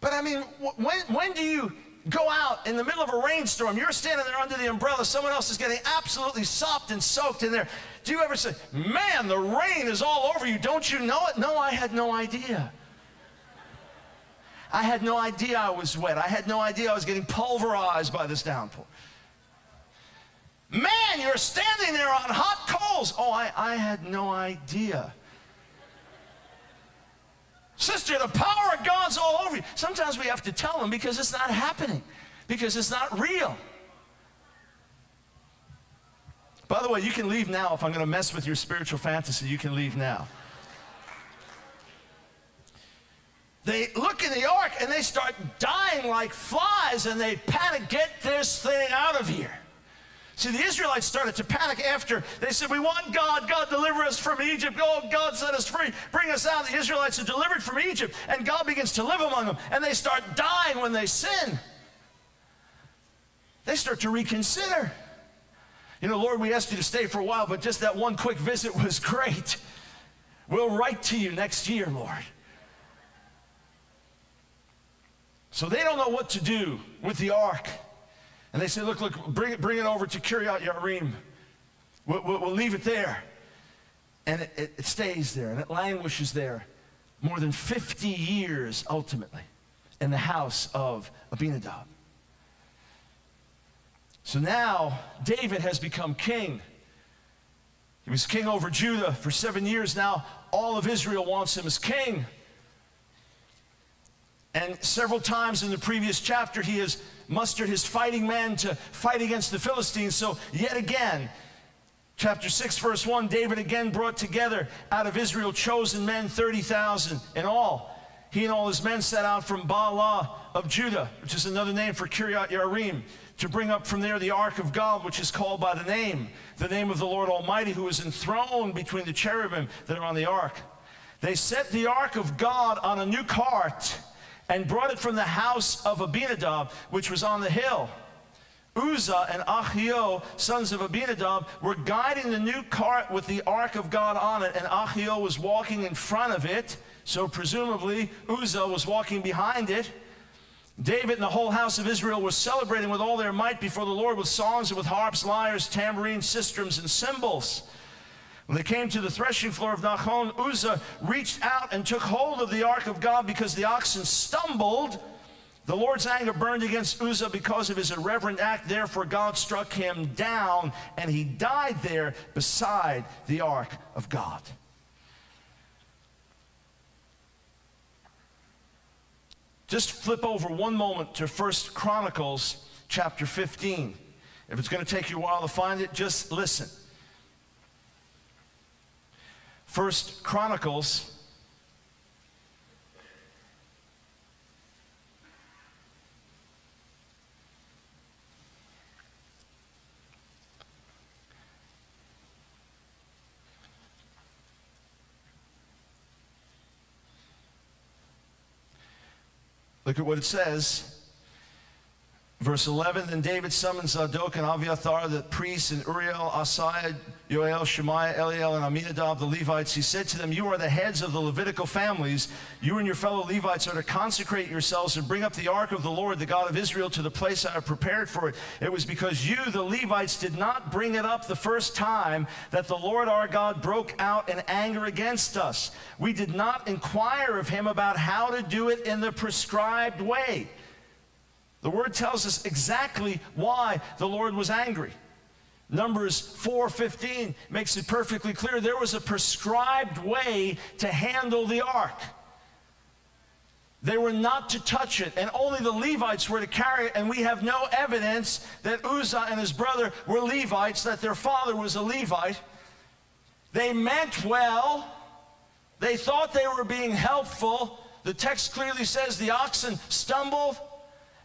But I mean, when, when do you go out in the middle of a rainstorm? You're standing there under the umbrella, someone else is getting absolutely sopped and soaked in there. Do you ever say, Man, the rain is all over you? Don't you know it? No, I had no idea. I had no idea I was wet. I had no idea I was getting pulverized by this downpour. Man, you're standing there on hot coals. Oh, I, I had no idea. Sister, the power of God's all over you. Sometimes we have to tell them because it's not happening, because it's not real. By the way, you can leave now. If I'm going to mess with your spiritual fantasy, you can leave now. They look in the ark and they start dying like flies and they panic, get this thing out of here. See, the Israelites started to panic after they said, We want God. God, deliver us from Egypt. Oh, God, set us free. Bring us out. The Israelites are delivered from Egypt, and God begins to live among them, and they start dying when they sin. They start to reconsider. You know, Lord, we asked you to stay for a while, but just that one quick visit was great. We'll write to you next year, Lord. So they don't know what to do with the ark. And they said, look, look, bring it, bring it over to Kiryat Yarim. We'll, we'll, we'll leave it there. And it, it, it stays there and it languishes there more than 50 years ultimately in the house of Abinadab. So now David has become king. He was king over Judah for seven years. Now all of Israel wants him as king. And several times in the previous chapter, he has mustered his fighting men to fight against the Philistines. So, yet again, chapter 6, verse 1 David again brought together out of Israel chosen men, 30,000 in all. He and all his men set out from Baalah of Judah, which is another name for Kiryat Yarim, to bring up from there the ark of God, which is called by the name, the name of the Lord Almighty, who is enthroned between the cherubim that are on the ark. They set the ark of God on a new cart and brought it from the house of Abinadab, which was on the hill. Uzzah and Ahio, sons of Abinadab, were guiding the new cart with the ark of God on it, and Ahio was walking in front of it. So presumably, Uzzah was walking behind it. David and the whole house of Israel were celebrating with all their might before the Lord with songs and with harps, lyres, tambourines, sistrums, and cymbals. When they came to the threshing floor of Nachon, Uzzah reached out and took hold of the ark of God because the oxen stumbled The Lord's anger burned against Uzzah because of his irreverent act. Therefore, God struck him down, and he died there beside the ark of God. Just flip over one moment to First Chronicles chapter 15. If it's going to take you a while to find it, just listen. First Chronicles Look at what it says. Verse 11, then David summoned Zadok and Abiathar, the priests, and Uriel, Asaiah, Joel, Shemaiah, Eliel, and Amminadab, the Levites. He said to them, You are the heads of the Levitical families. You and your fellow Levites are to consecrate yourselves and bring up the ark of the Lord, the God of Israel, to the place I have prepared for it. It was because you, the Levites, did not bring it up the first time that the Lord our God broke out in anger against us. We did not inquire of him about how to do it in the prescribed way. The word tells us exactly why the Lord was angry. Numbers 4:15 makes it perfectly clear there was a prescribed way to handle the ark. They were not to touch it, and only the Levites were to carry it. And we have no evidence that Uzzah and his brother were Levites, that their father was a Levite. They meant well, they thought they were being helpful. The text clearly says the oxen stumbled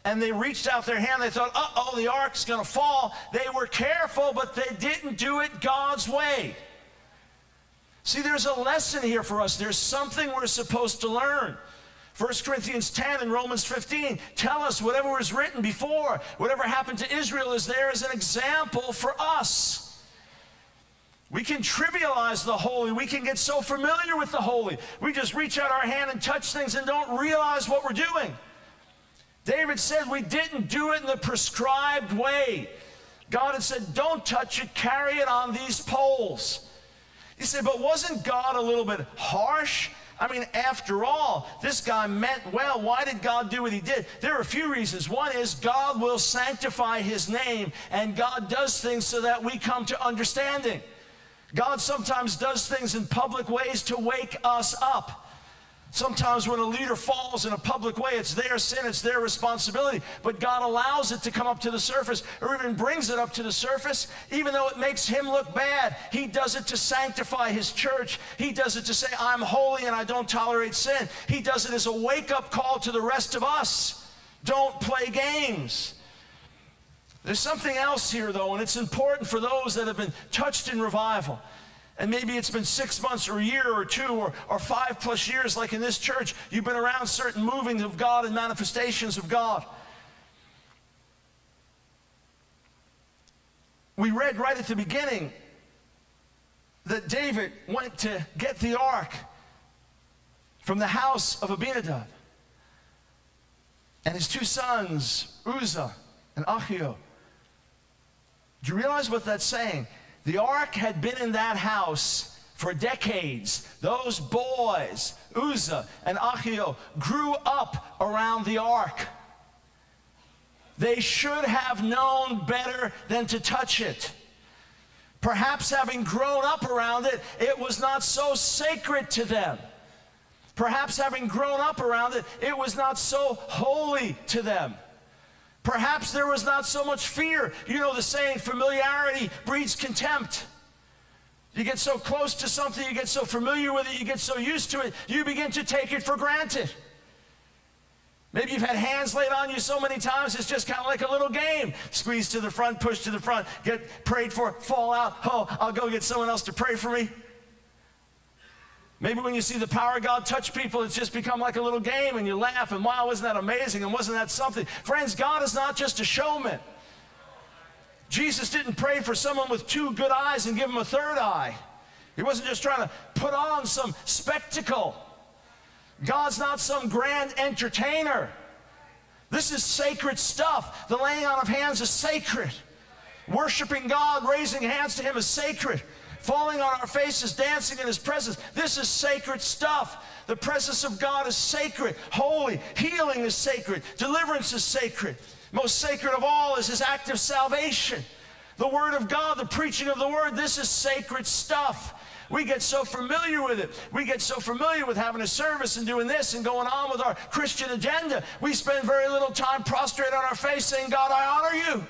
and they reached out their hand. They thought, uh oh, the ark's going to fall. They were careful, but they didn't do it God's way. See, there's a lesson here for us. There's something we're supposed to learn. 1 Corinthians 10 and Romans 15 tell us whatever was written before, whatever happened to Israel is there as an example for us. We can trivialize the holy. We can get so familiar with the holy. We just reach out our hand and touch things and don't realize what we're doing. David said we didn't do it in the prescribed way. God had said, don't touch it, carry it on these poles. You say, but wasn't God a little bit harsh? I mean, after all, this guy meant well. Why did God do what he did? There are a few reasons. One is God will sanctify his name, and God does things so that we come to understanding. God sometimes does things in public ways to wake us up. Sometimes when a leader falls in a public way, it's their sin, it's their responsibility. But God allows it to come up to the surface or even brings it up to the surface, even though it makes him look bad. He does it to sanctify his church. He does it to say, I'm holy and I don't tolerate sin. He does it as a wake up call to the rest of us. Don't play games. There's something else here, though, and it's important for those that have been touched in revival. And maybe it's been six months or a year or two or, or five plus years, like in this church, you've been around certain movings of God and manifestations of God. We read right at the beginning that David went to get the ark from the house of Abinadab. And his two sons, Uzzah and Ahio. Do you realize what that's saying? The ark had been in that house for decades. Those boys, Uzzah and Ahio, grew up around the ark. They should have known better than to touch it. Perhaps having grown up around it, it was not so sacred to them. Perhaps having grown up around it, it was not so holy to them. Perhaps there was not so much fear. You know the saying, familiarity breeds contempt. You get so close to something, you get so familiar with it, you get so used to it, you begin to take it for granted. Maybe you've had hands laid on you so many times, it's just kind of like a little game. Squeeze to the front, push to the front, get prayed for, fall out. Oh, I'll go get someone else to pray for me. Maybe when you see the power of God touch people, it's just become like a little game and you laugh and wow, wasn't that amazing and wasn't that something? Friends, God is not just a showman. Jesus didn't pray for someone with two good eyes and give him a third eye. He wasn't just trying to put on some spectacle. God's not some grand entertainer. This is sacred stuff. The laying on of hands is sacred. Worshiping God, raising hands to Him is sacred falling on our faces, dancing in His presence. This is sacred stuff. The presence of God is sacred, holy. Healing is sacred. Deliverance is sacred. Most sacred of all is his act of salvation. The Word of God, the preaching of the Word, this is sacred stuff. We get so familiar with it. We get so familiar with having a service and doing this and going on with our Christian agenda. We spend very little time prostrate on our face saying, God, I honor you.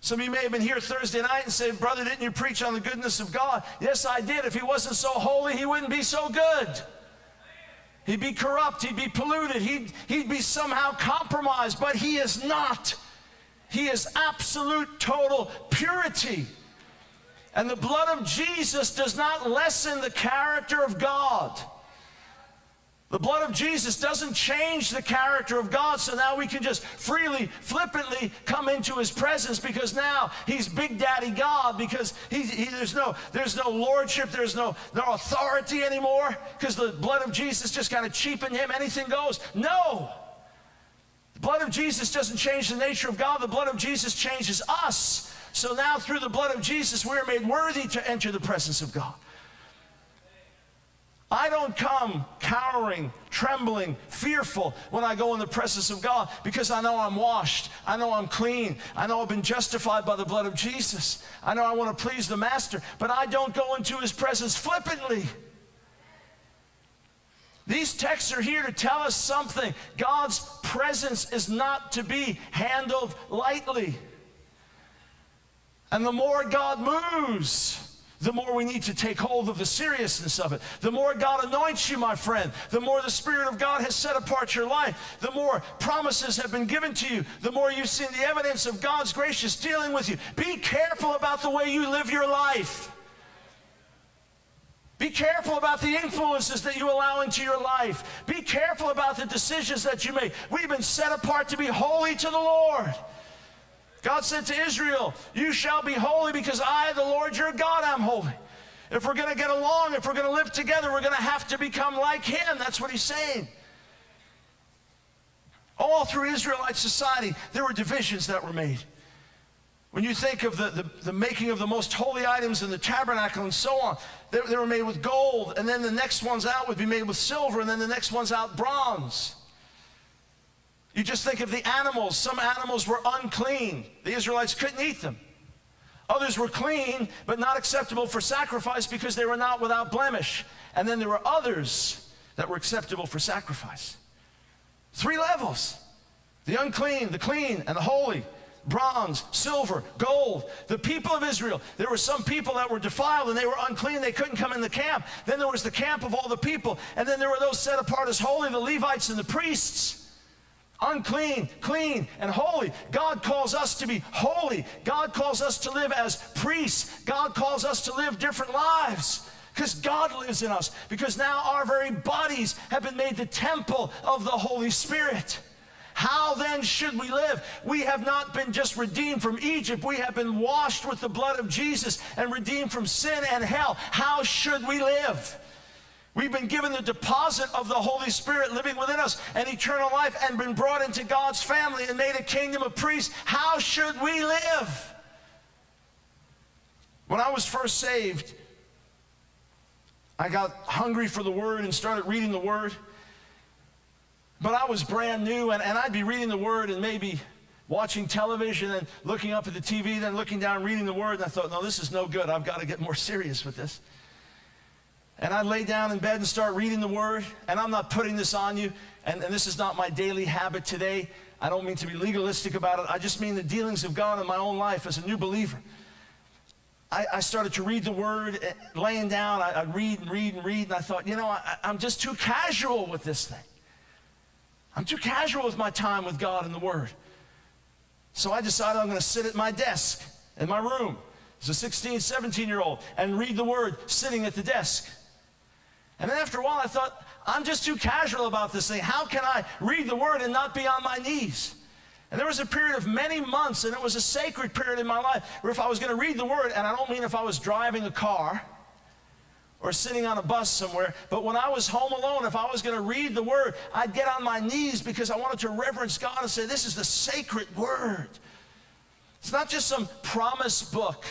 Some of you may have been here Thursday night and said, Brother, didn't you preach on the goodness of God? Yes, I did. If he wasn't so holy, he wouldn't be so good. He'd be corrupt, he'd be polluted, he'd, he'd be somehow compromised, but he is not. He is absolute, total purity. And the blood of Jesus does not lessen the character of God. The blood of Jesus doesn't change the character of God, so now we can just freely, flippantly come into His presence because now He's Big Daddy God. Because he, he, there's no there's no lordship, there's no no authority anymore. Because the blood of Jesus just kind of cheapened Him. Anything goes. No. The blood of Jesus doesn't change the nature of God. The blood of Jesus changes us. So now through the blood of Jesus, we are made worthy to enter the presence of God. I don't come cowering, trembling, fearful when I go in the presence of God because I know I'm washed. I know I'm clean. I know I've been justified by the blood of Jesus. I know I want to please the Master, but I don't go into His presence flippantly. These texts are here to tell us something. God's presence is not to be handled lightly. And the more God moves, the more we need to take hold of the seriousness of it. The more God anoints you, my friend, the more the Spirit of God has set apart your life, the more promises have been given to you, the more you've seen the evidence of God's gracious dealing with you. Be careful about the way you live your life. Be careful about the influences that you allow into your life. Be careful about the decisions that you make. We've been set apart to be holy to the Lord. God said to Israel, You shall be holy because I, the Lord your God, am holy. If we're going to get along, if we're going to live together, we're going to have to become like Him. That's what He's saying. All through Israelite society, there were divisions that were made. When you think of the, the, the, making of the most holy items in the tabernacle and so on, they, they were made with gold, and then the next ones out would be made with silver, and then the next ones out bronze. You just think of the animals. Some animals were unclean, the Israelites couldn't eat them. Others were clean, but not acceptable for sacrifice because they were not without blemish. And then there were others that were acceptable for sacrifice. Three levels the unclean, the clean, and the holy bronze, silver, gold. The people of Israel, there were some people that were defiled and they were unclean. They couldn't come in the camp. Then there was the camp of all the people. And then there were those set apart as holy, the Levites and the priests unclean, clean, and holy. God calls us to be holy. God calls us to live as priests. God calls us to live different lives because God lives in us. Because now our very bodies have been made the temple of the Holy Spirit. How then should we live? We have not been just redeemed from Egypt. We have been washed with the blood of Jesus and redeemed from sin and hell. How should we live? We've been given the deposit of the Holy Spirit living within us and eternal life and been brought into God's family and made a kingdom of priests. How should we live? When I was first saved, I got hungry for the Word and started reading the Word. But I was brand new, and, and I'd be reading the Word and maybe watching television and looking up at the TV, then looking down, reading the Word, and I thought, no, this is no good. I've got to get more serious with this. And I lay down in bed and start reading the Word. And I'm not putting this on you, and, and this is not my daily habit today. I don't mean to be legalistic about it. I just mean the dealings of God in my own life as a new believer. I, I started to read the Word, eh, laying down. I, I read and read and read, and I thought, you know, I, I'm just too casual with this thing. I'm too casual with my time with God and the Word. So I decided I'm going to sit at my desk in my room as a 16, 17 year old and read the Word sitting at the desk. And then after a while, I thought, I'm just too casual about this thing. How can I read the word and not be on my knees? And there was a period of many months, and it was a sacred period in my life, where if I was going to read the word, and I don't mean if I was driving a car or sitting on a bus somewhere, but when I was home alone, if I was going to read the word, I'd get on my knees because I wanted to reverence God and say, This is the sacred word. It's not just some promise book